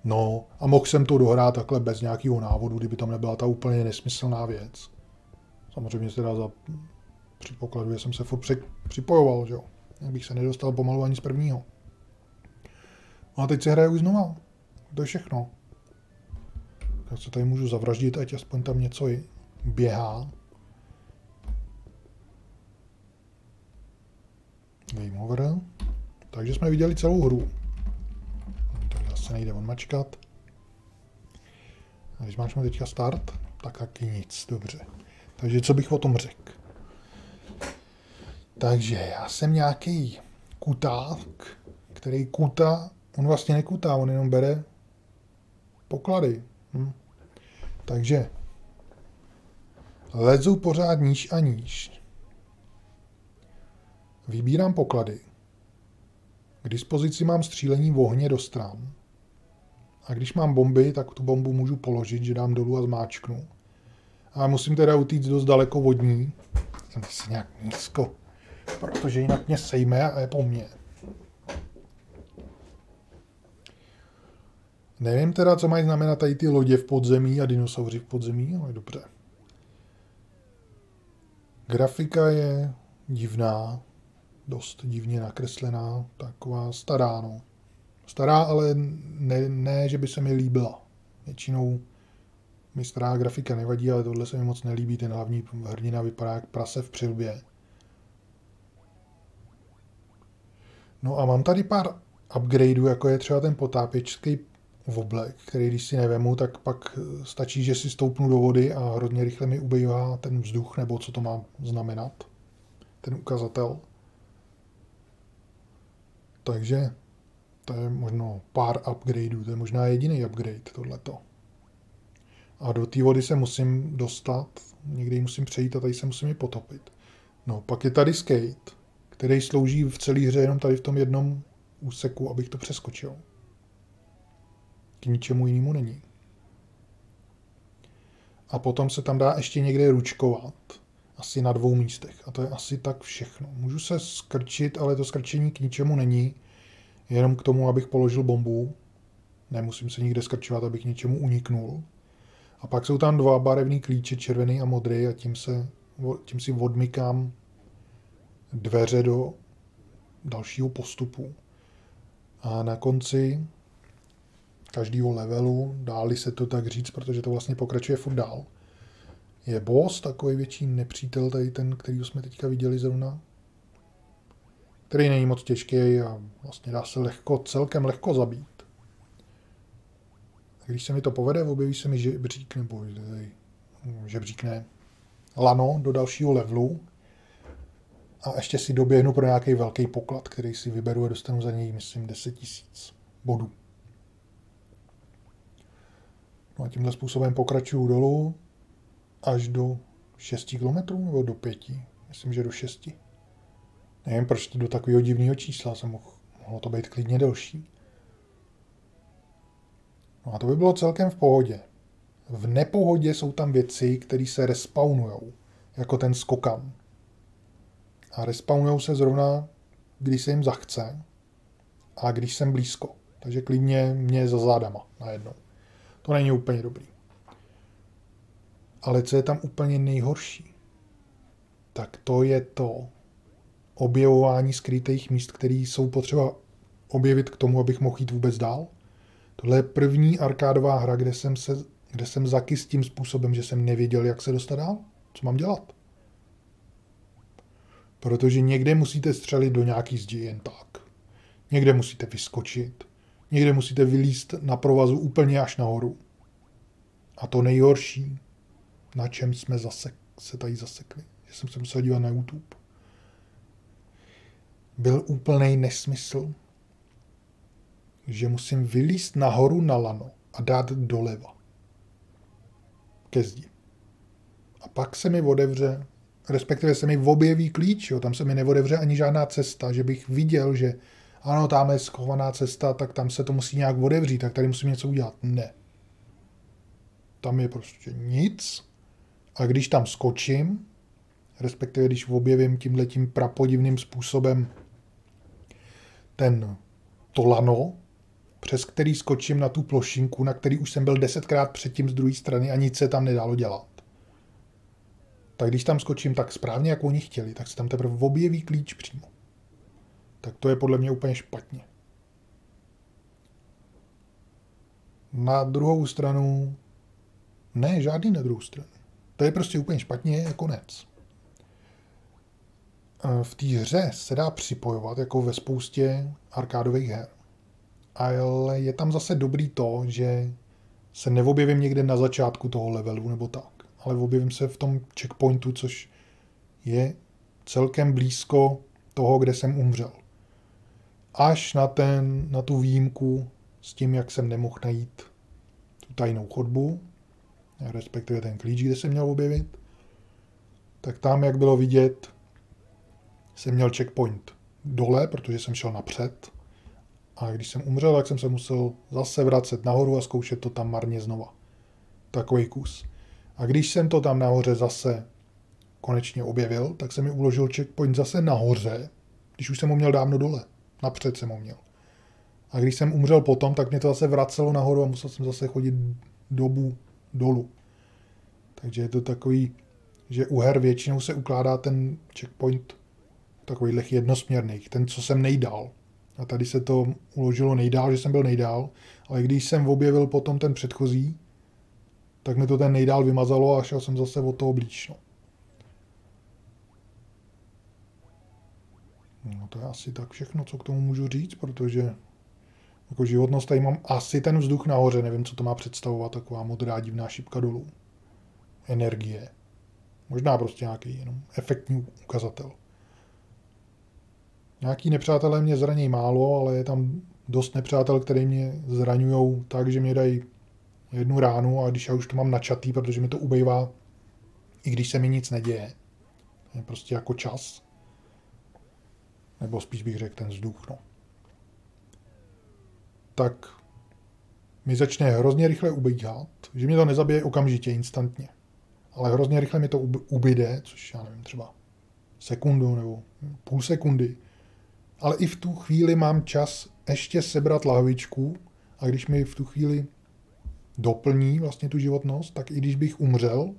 No, a mohl jsem to dohrát takhle bez nějakého návodu, kdyby tam nebyla ta úplně nesmyslná věc. Samozřejmě se dá za předpokladu, že jsem se furt připojoval, že jo. Jak bych se nedostal pomalu ani z prvního. No a teď se hraje už znova. To je všechno. Já se tady můžu zavraždit, ať aspoň tam něco běhá. Game over. Takže jsme viděli celou hru. Tak zase nejde odmačkat. A když máš teďka start, tak taky nic, dobře. Takže co bych o tom řekl? Takže já jsem nějaký kuták, který kuta, on vlastně nekutá, on jenom bere poklady. Hm. Takže lezu pořád níž a níž. Vybírám poklady. K dispozici mám střílení v ohně do stran. A když mám bomby, tak tu bombu můžu položit, že dám dolů a zmáčknu. A musím teda utíct dost daleko vodní. Jsem si nějak nízko, protože jinak mě sejme a je po mně. Nevím teda, co mají znamenat tady ty lodě v podzemí a dinosauři v podzemí, ale dobře. Grafika je divná, dost divně nakreslená, taková stará, no. Stará, ale ne, ne, že by se mi líbila. Většinou mi stará grafika nevadí, ale tohle se mi moc nelíbí. Ten hlavní hrdina vypadá jak prase v přilbě. No a mám tady pár upgradeů, jako je třeba ten potápěčský oblek, který když si nevemu, tak pak stačí, že si stoupnu do vody a hrozně rychle mi ubejvá ten vzduch, nebo co to má znamenat, ten ukazatel. Takže to je možno pár upgradeů, to je možná jediný upgrade tohleto. A do té vody se musím dostat, někdy musím přejít a tady se musím ji potopit. No, pak je tady skate, který slouží v celé hře jenom tady v tom jednom úseku, abych to přeskočil. K ničemu jinému není. A potom se tam dá ještě někde ručkovat. Asi na dvou místech. A to je asi tak všechno. Můžu se skrčit, ale to skrčení k ničemu není jenom k tomu, abych položil bombu. Nemusím se nikde skrčovat, abych něčemu uniknul. A pak jsou tam dva barevný klíče, červený a modrý a tím, se, tím si odmykám dveře do dalšího postupu. A na konci každého levelu, dáli se to tak říct, protože to vlastně pokračuje furt dál, je boss, takový větší nepřítel, tady ten, který jsme teďka viděli zrovna, který není moc těžký a vlastně dá se lehko, celkem lehko zabít. A když se mi to povede, objeví se mi žebřík, nebo žebřík ne, lano do dalšího levelu a ještě si doběhnu pro nějaký velký poklad, který si vyberu a dostanu za něj, myslím, 10 tisíc bodů. No a tímhle způsobem pokračuju dolů až do 6 km nebo do 5. Myslím, že do 6. Nevím, proč to do takového divného čísla se mohl, mohlo to být klidně delší. No a to by bylo celkem v pohodě. V nepohodě jsou tam věci, které se respawnujou, jako ten skokan. A respawnujou se zrovna, když se jim zachce a když jsem blízko. Takže klidně mě za zádama najednou. To není úplně dobrý. Ale co je tam úplně nejhorší, tak to je to, objevování skrytých míst, které jsou potřeba objevit k tomu, abych mohl jít vůbec dál. Tohle je první arkádová hra, kde jsem, se, kde jsem zakys tím způsobem, že jsem nevěděl, jak se dostat dál. Co mám dělat? Protože někde musíte střelit do nějaký zdi jen tak. Někde musíte vyskočit. Někde musíte vylíst na provazu úplně až nahoru. A to nejhorší, na čem jsme zasek, se tady zasekli, že jsem se musel dívat na YouTube byl úplný nesmysl, že musím vylíst nahoru na lano a dát doleva. Ke zdi. A pak se mi odevře, respektive se mi objeví klíč, jo, tam se mi neodevře ani žádná cesta, že bych viděl, že ano, tam je schovaná cesta, tak tam se to musí nějak odevřít, tak tady musím něco udělat. Ne. Tam je prostě nic. A když tam skočím, respektive když objevím tímhletím prapodivným způsobem ten to lano, přes který skočím na tu plošinku, na který už jsem byl desetkrát předtím z druhé strany a nic se tam nedalo dělat. Tak když tam skočím tak správně, jak oni chtěli, tak se tam teprve objeví klíč přímo. Tak to je podle mě úplně špatně. Na druhou stranu, ne, žádný na druhou stranu. To je prostě úplně špatně, je konec. Eh, v té hře se dá připojovat jako ve spoustě arkádových her. Ale je tam zase dobrý to, že se neobjevím někde na začátku toho levelu nebo tak, ale objevím se v tom checkpointu, což je celkem blízko toho, kde jsem umřel. Až na, ten, na tu výjimku s tím, jak jsem nemohl najít tu tajnou chodbu, respektive ten klíč, kde se měl objevit, tak tam, jak bylo vidět, jsem měl checkpoint dole, protože jsem šel napřed. A když jsem umřel, tak jsem se musel zase vracet nahoru a zkoušet to tam marně znova. Takový kus. A když jsem to tam nahoře zase konečně objevil, tak se mi uložil checkpoint zase nahoře, když už jsem ho měl dávno dole. Napřed jsem ho měl. A když jsem umřel potom, tak mě to zase vracelo nahoru a musel jsem zase chodit dobu dolů. Takže je to takový, že u her většinou se ukládá ten checkpoint takových jednosměrných, ten, co jsem nejdál. A tady se to uložilo nejdál, že jsem byl nejdál, ale když jsem objevil potom ten předchozí, tak mi to ten nejdál vymazalo a šel jsem zase od toho blíž. No. no to je asi tak všechno, co k tomu můžu říct, protože jako životnost tady mám asi ten vzduch nahoře, nevím, co to má představovat, taková modrá divná šipka dolů. Energie. Možná prostě nějaký jenom efektní ukazatel. Nějaký nepřátelé mě zraní málo, ale je tam dost nepřátel, který mě zraňují tak, že mě dají jednu ránu a když já už to mám načatý, protože mi to ubejvá, i když se mi nic neděje. Je prostě jako čas. Nebo spíš bych řekl ten vzduch, no. Tak mi začne hrozně rychle ubíhat, že mě to nezabije okamžitě, instantně. Ale hrozně rychle mi to ubyde, což já nevím, třeba sekundu nebo půl sekundy ale i v tu chvíli mám čas ještě sebrat lahvičku a když mi v tu chvíli doplní vlastně tu životnost, tak i když bych umřel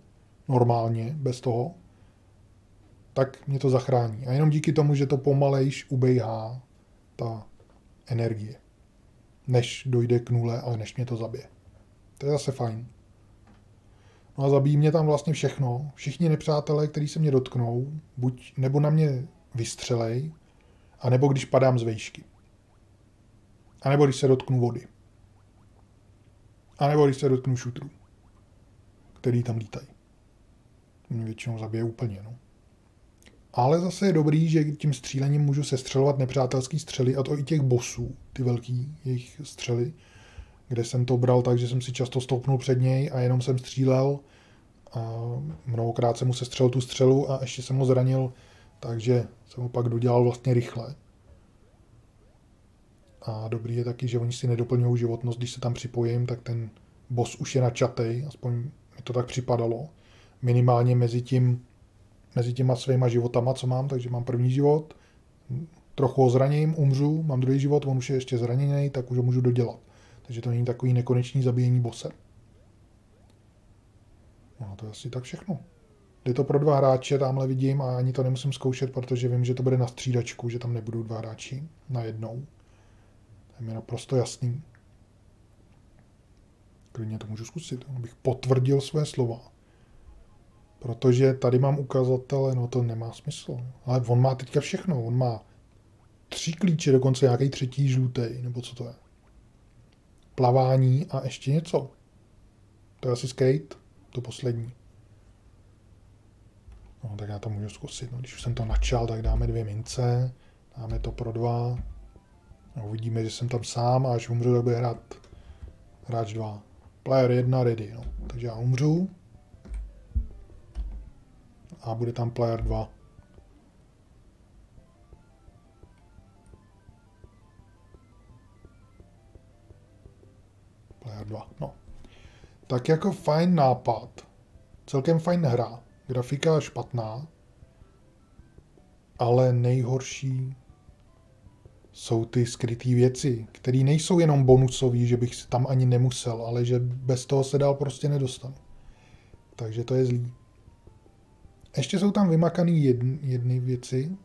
normálně, bez toho, tak mě to zachrání. A jenom díky tomu, že to pomalejš ubejhá ta energie, než dojde k nule a než mě to zabije. To je zase fajn. No a zabíjí mě tam vlastně všechno. Všichni nepřátelé, kteří se mě dotknou, buď nebo na mě vystřelej, a nebo když padám z vejšky. A nebo když se dotknu vody. A nebo když se dotknu šutrů, který tam lítají. Mě většinou zabije úplně, no. Ale zase je dobrý, že tím střílením můžu sestřelovat nepřátelský střely, a to i těch bosů, ty velký jejich střely, kde jsem to bral tak, že jsem si často stoupnul před něj a jenom jsem střílel. A mnohokrát jsem mu sestřelil tu střelu a ještě jsem ho zranil takže jsem ho pak dodělal vlastně rychle. A dobrý je taky, že oni si nedoplňují životnost, když se tam připojím, tak ten boss už je načatej, aspoň mi to tak připadalo. Minimálně mezi tím, mezi těma svýma životama, co mám, takže mám první život, trochu ho zraním, umřu, mám druhý život, on už je ještě zraněný, tak už ho můžu dodělat. Takže to není takový nekonečný zabíjení bose. No to je asi tak všechno. Jde to pro dva hráče, tamhle vidím a ani to nemusím zkoušet, protože vím, že to bude na střídačku, že tam nebudou dva hráči na jednou. To je mi naprosto jasný. Klidně to můžu zkusit, abych potvrdil své slova. Protože tady mám ukazatele, no to nemá smysl. Ale on má teďka všechno. On má tři klíče, dokonce nějaký třetí žlutý, nebo co to je. Plavání a ještě něco. To je asi skate, to poslední. No, tak já to můžu zkusit. No, když už jsem to načal, tak dáme dvě mince, dáme to pro dva. A uvidíme, že jsem tam sám a až umřu, tak bude hrát hráč dva. Player jedna ready. No. Takže já umřu. A bude tam player 2. Player 2, no. Tak jako fajn nápad. Celkem fajn hra. Grafika špatná, ale nejhorší jsou ty skryté věci, které nejsou jenom bonusové, že bych si tam ani nemusel, ale že bez toho se dál prostě nedostanu. Takže to je zlý. Ještě jsou tam vymakané jedny, věci,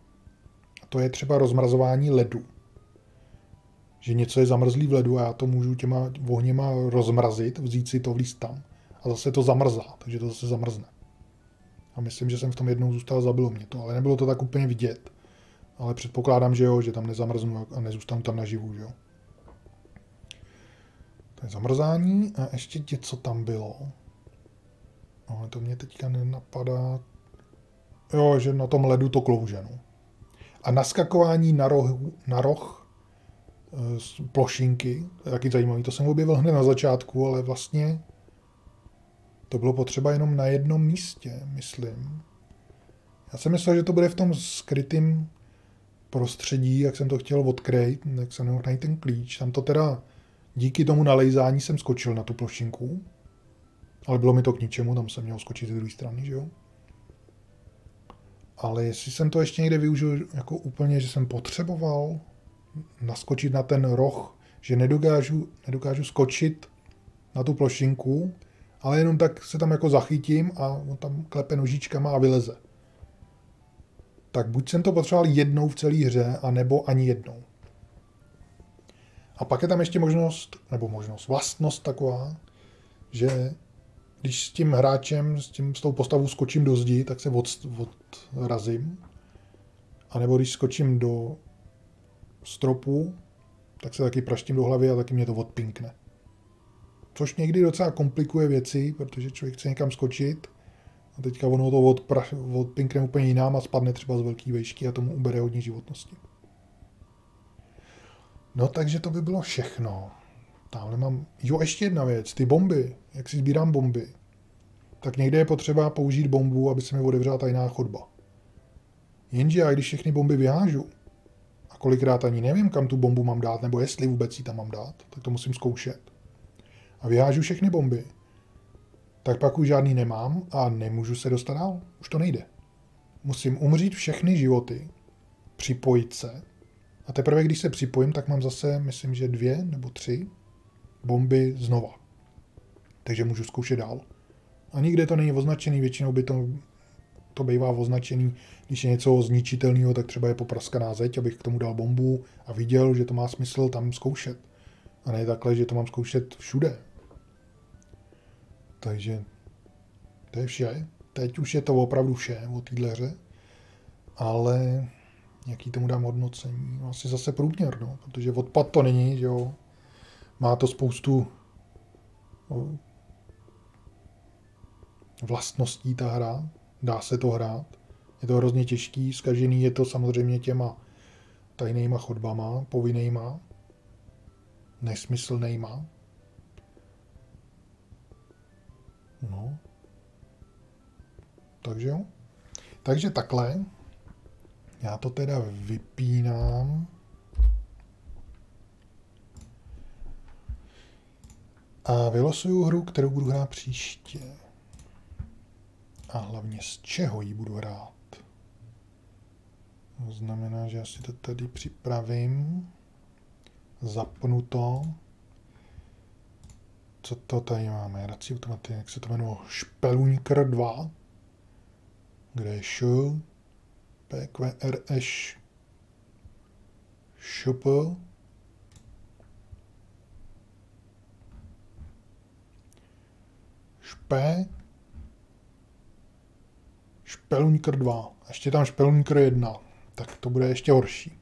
a to je třeba rozmrazování ledu. Že něco je zamrzlý v ledu a já to můžu těma ohněma rozmrazit, vzít si to, vlíst tam a zase to zamrzá, takže to zase zamrzne. A myslím, že jsem v tom jednou zůstal, zabilo mě to, ale nebylo to tak úplně vidět. Ale předpokládám, že jo, že tam nezamrznu a nezůstanu tam naživu, jo. To je zamrzání a ještě něco tam bylo. Ale to mě teďka nenapadá. Jo, že na tom ledu to klouže, no. A naskakování na, roh, na roh e, z plošinky, to je taky zajímavý, to jsem objevil hned na začátku, ale vlastně to bylo potřeba jenom na jednom místě, myslím. Já jsem myslel, že to bude v tom skrytým prostředí, jak jsem to chtěl odkryt, jak jsem nemohl najít ten klíč. Tam to teda díky tomu nalejzání jsem skočil na tu plošinku, ale bylo mi to k ničemu, tam jsem měl skočit z druhé strany, že jo. Ale jestli jsem to ještě někde využil jako úplně, že jsem potřeboval naskočit na ten roh, že nedokážu, nedokážu skočit na tu plošinku, ale jenom tak se tam jako zachytím a on tam klepe nožičkama a vyleze. Tak buď jsem to potřeboval jednou v celé hře, anebo ani jednou. A pak je tam ještě možnost, nebo možnost, vlastnost taková, že když s tím hráčem, s, tím, s tou postavou skočím do zdi, tak se od, odrazím. A nebo když skočím do stropu, tak se taky praštím do hlavy a taky mě to odpinkne. Což někdy docela komplikuje věci, protože člověk chce někam skočit a teďka ono to odpra, odpinkne úplně jinám a spadne třeba z velké vejšky a tomu ubere hodně životnosti. No takže to by bylo všechno. Tamhle mám... Jo, ještě jedna věc. Ty bomby. Jak si sbírám bomby. Tak někde je potřeba použít bombu, aby se mi otevřela tajná chodba. Jenže já, když všechny bomby vyhážu, a kolikrát ani nevím, kam tu bombu mám dát, nebo jestli vůbec ji tam mám dát, tak to musím zkoušet. A vyhážu všechny bomby, tak pak už žádný nemám a nemůžu se dostat dál. Už to nejde. Musím umřít všechny životy, připojit se a teprve, když se připojím, tak mám zase, myslím, že dvě nebo tři bomby znova. Takže můžu zkoušet dál. A nikde to není označený, většinou by to, to bývá označený, když je něco zničitelného, tak třeba je popraskaná zeď, abych k tomu dal bombu a viděl, že to má smysl tam zkoušet. A ne takhle, že to mám zkoušet všude. Takže to je vše. Teď už je to opravdu vše o téhle hře. Ale jaký tomu dám hodnocení? No, asi zase průměr, no, protože odpad to není, že jo. Má to spoustu vlastností ta hra, dá se to hrát. Je to hrozně těžký, zkažený je to samozřejmě těma tajnýma chodbama, povinnýma, nesmyslnýma. No. Takže jo. Takže takhle. Já to teda vypínám. A vylosuju hru, kterou budu hrát příště. A hlavně z čeho ji budu hrát. To znamená, že já si to tady připravím. Zapnu to. Co to tady máme? Hrací automaty, jak se to jmenuje? Špeluňker 2. Kde je Š? PQRS ŠP Špe Špeluňker 2. A ještě tam Špeluňker 1. Tak to bude ještě horší.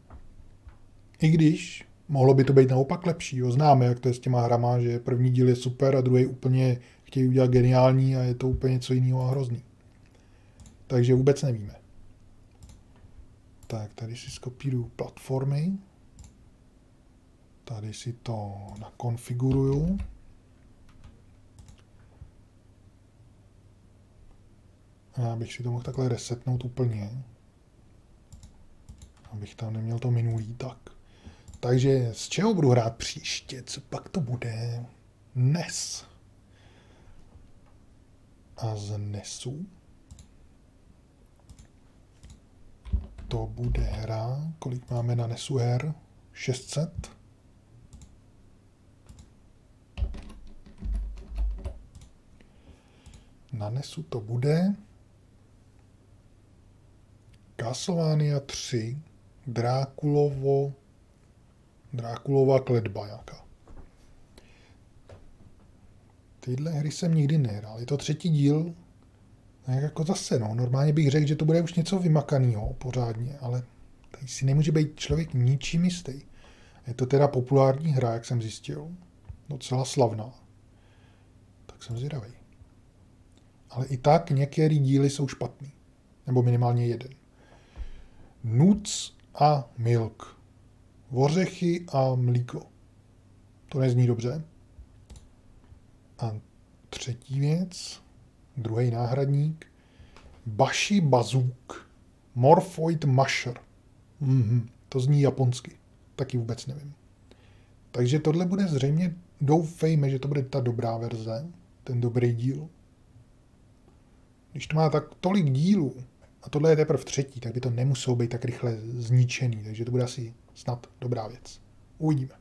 I když mohlo by to být naopak lepší. Jo. Známe, jak to je s těma hrama, že první díl je super a druhý úplně chtějí udělat geniální a je to úplně něco jiného a hrozný. Takže vůbec nevíme. Tak, tady si skopíruju platformy. Tady si to nakonfiguruju. Já bych si to mohl takhle resetnout úplně. Abych tam neměl to minulý tak. Takže z čeho budu hrát příště? Co pak to bude? NES. A z NESu to bude hra, kolik máme na NESu her? 600? Na NESu to bude Castlevania 3, Drákulovo, Drákulova kledba nějaká. Tyhle hry jsem nikdy nehrál. Je to třetí díl No, jako zase, no, normálně bych řekl, že to bude už něco vymakaného pořádně, ale tady si nemůže být člověk ničím jistý. Je to teda populární hra, jak jsem zjistil. Docela slavná. Tak jsem zvědavý. Ale i tak některé díly jsou špatný. Nebo minimálně jeden. Nuts a milk. Ořechy a mlíko. To nezní dobře. A třetí věc, druhý náhradník, Bashi Bazuk, Morphoid Musher. Mm-hmm, to zní japonsky. Taky vůbec nevím. Takže tohle bude zřejmě, doufejme, že to bude ta dobrá verze, ten dobrý díl. Když to má tak tolik dílů, a tohle je teprve třetí, tak by to nemuselo být tak rychle zničený, takže to bude asi snad dobrá věc. Uvidíme.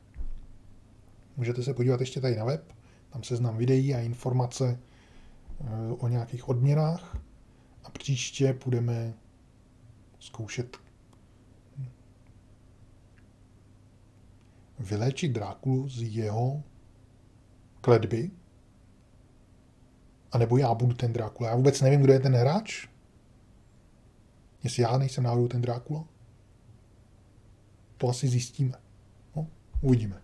Můžete se podívat ještě tady na web, tam seznam videí a informace eh, o nějakých odměnách a příště budeme zkoušet vyléčit Drákulu z jeho kledby, a nebo já budu ten Drákula. Já vůbec nevím, kdo je ten hráč. Jestli já nejsem náhodou ten Drákula. To asi zjistíme. No, uvidíme.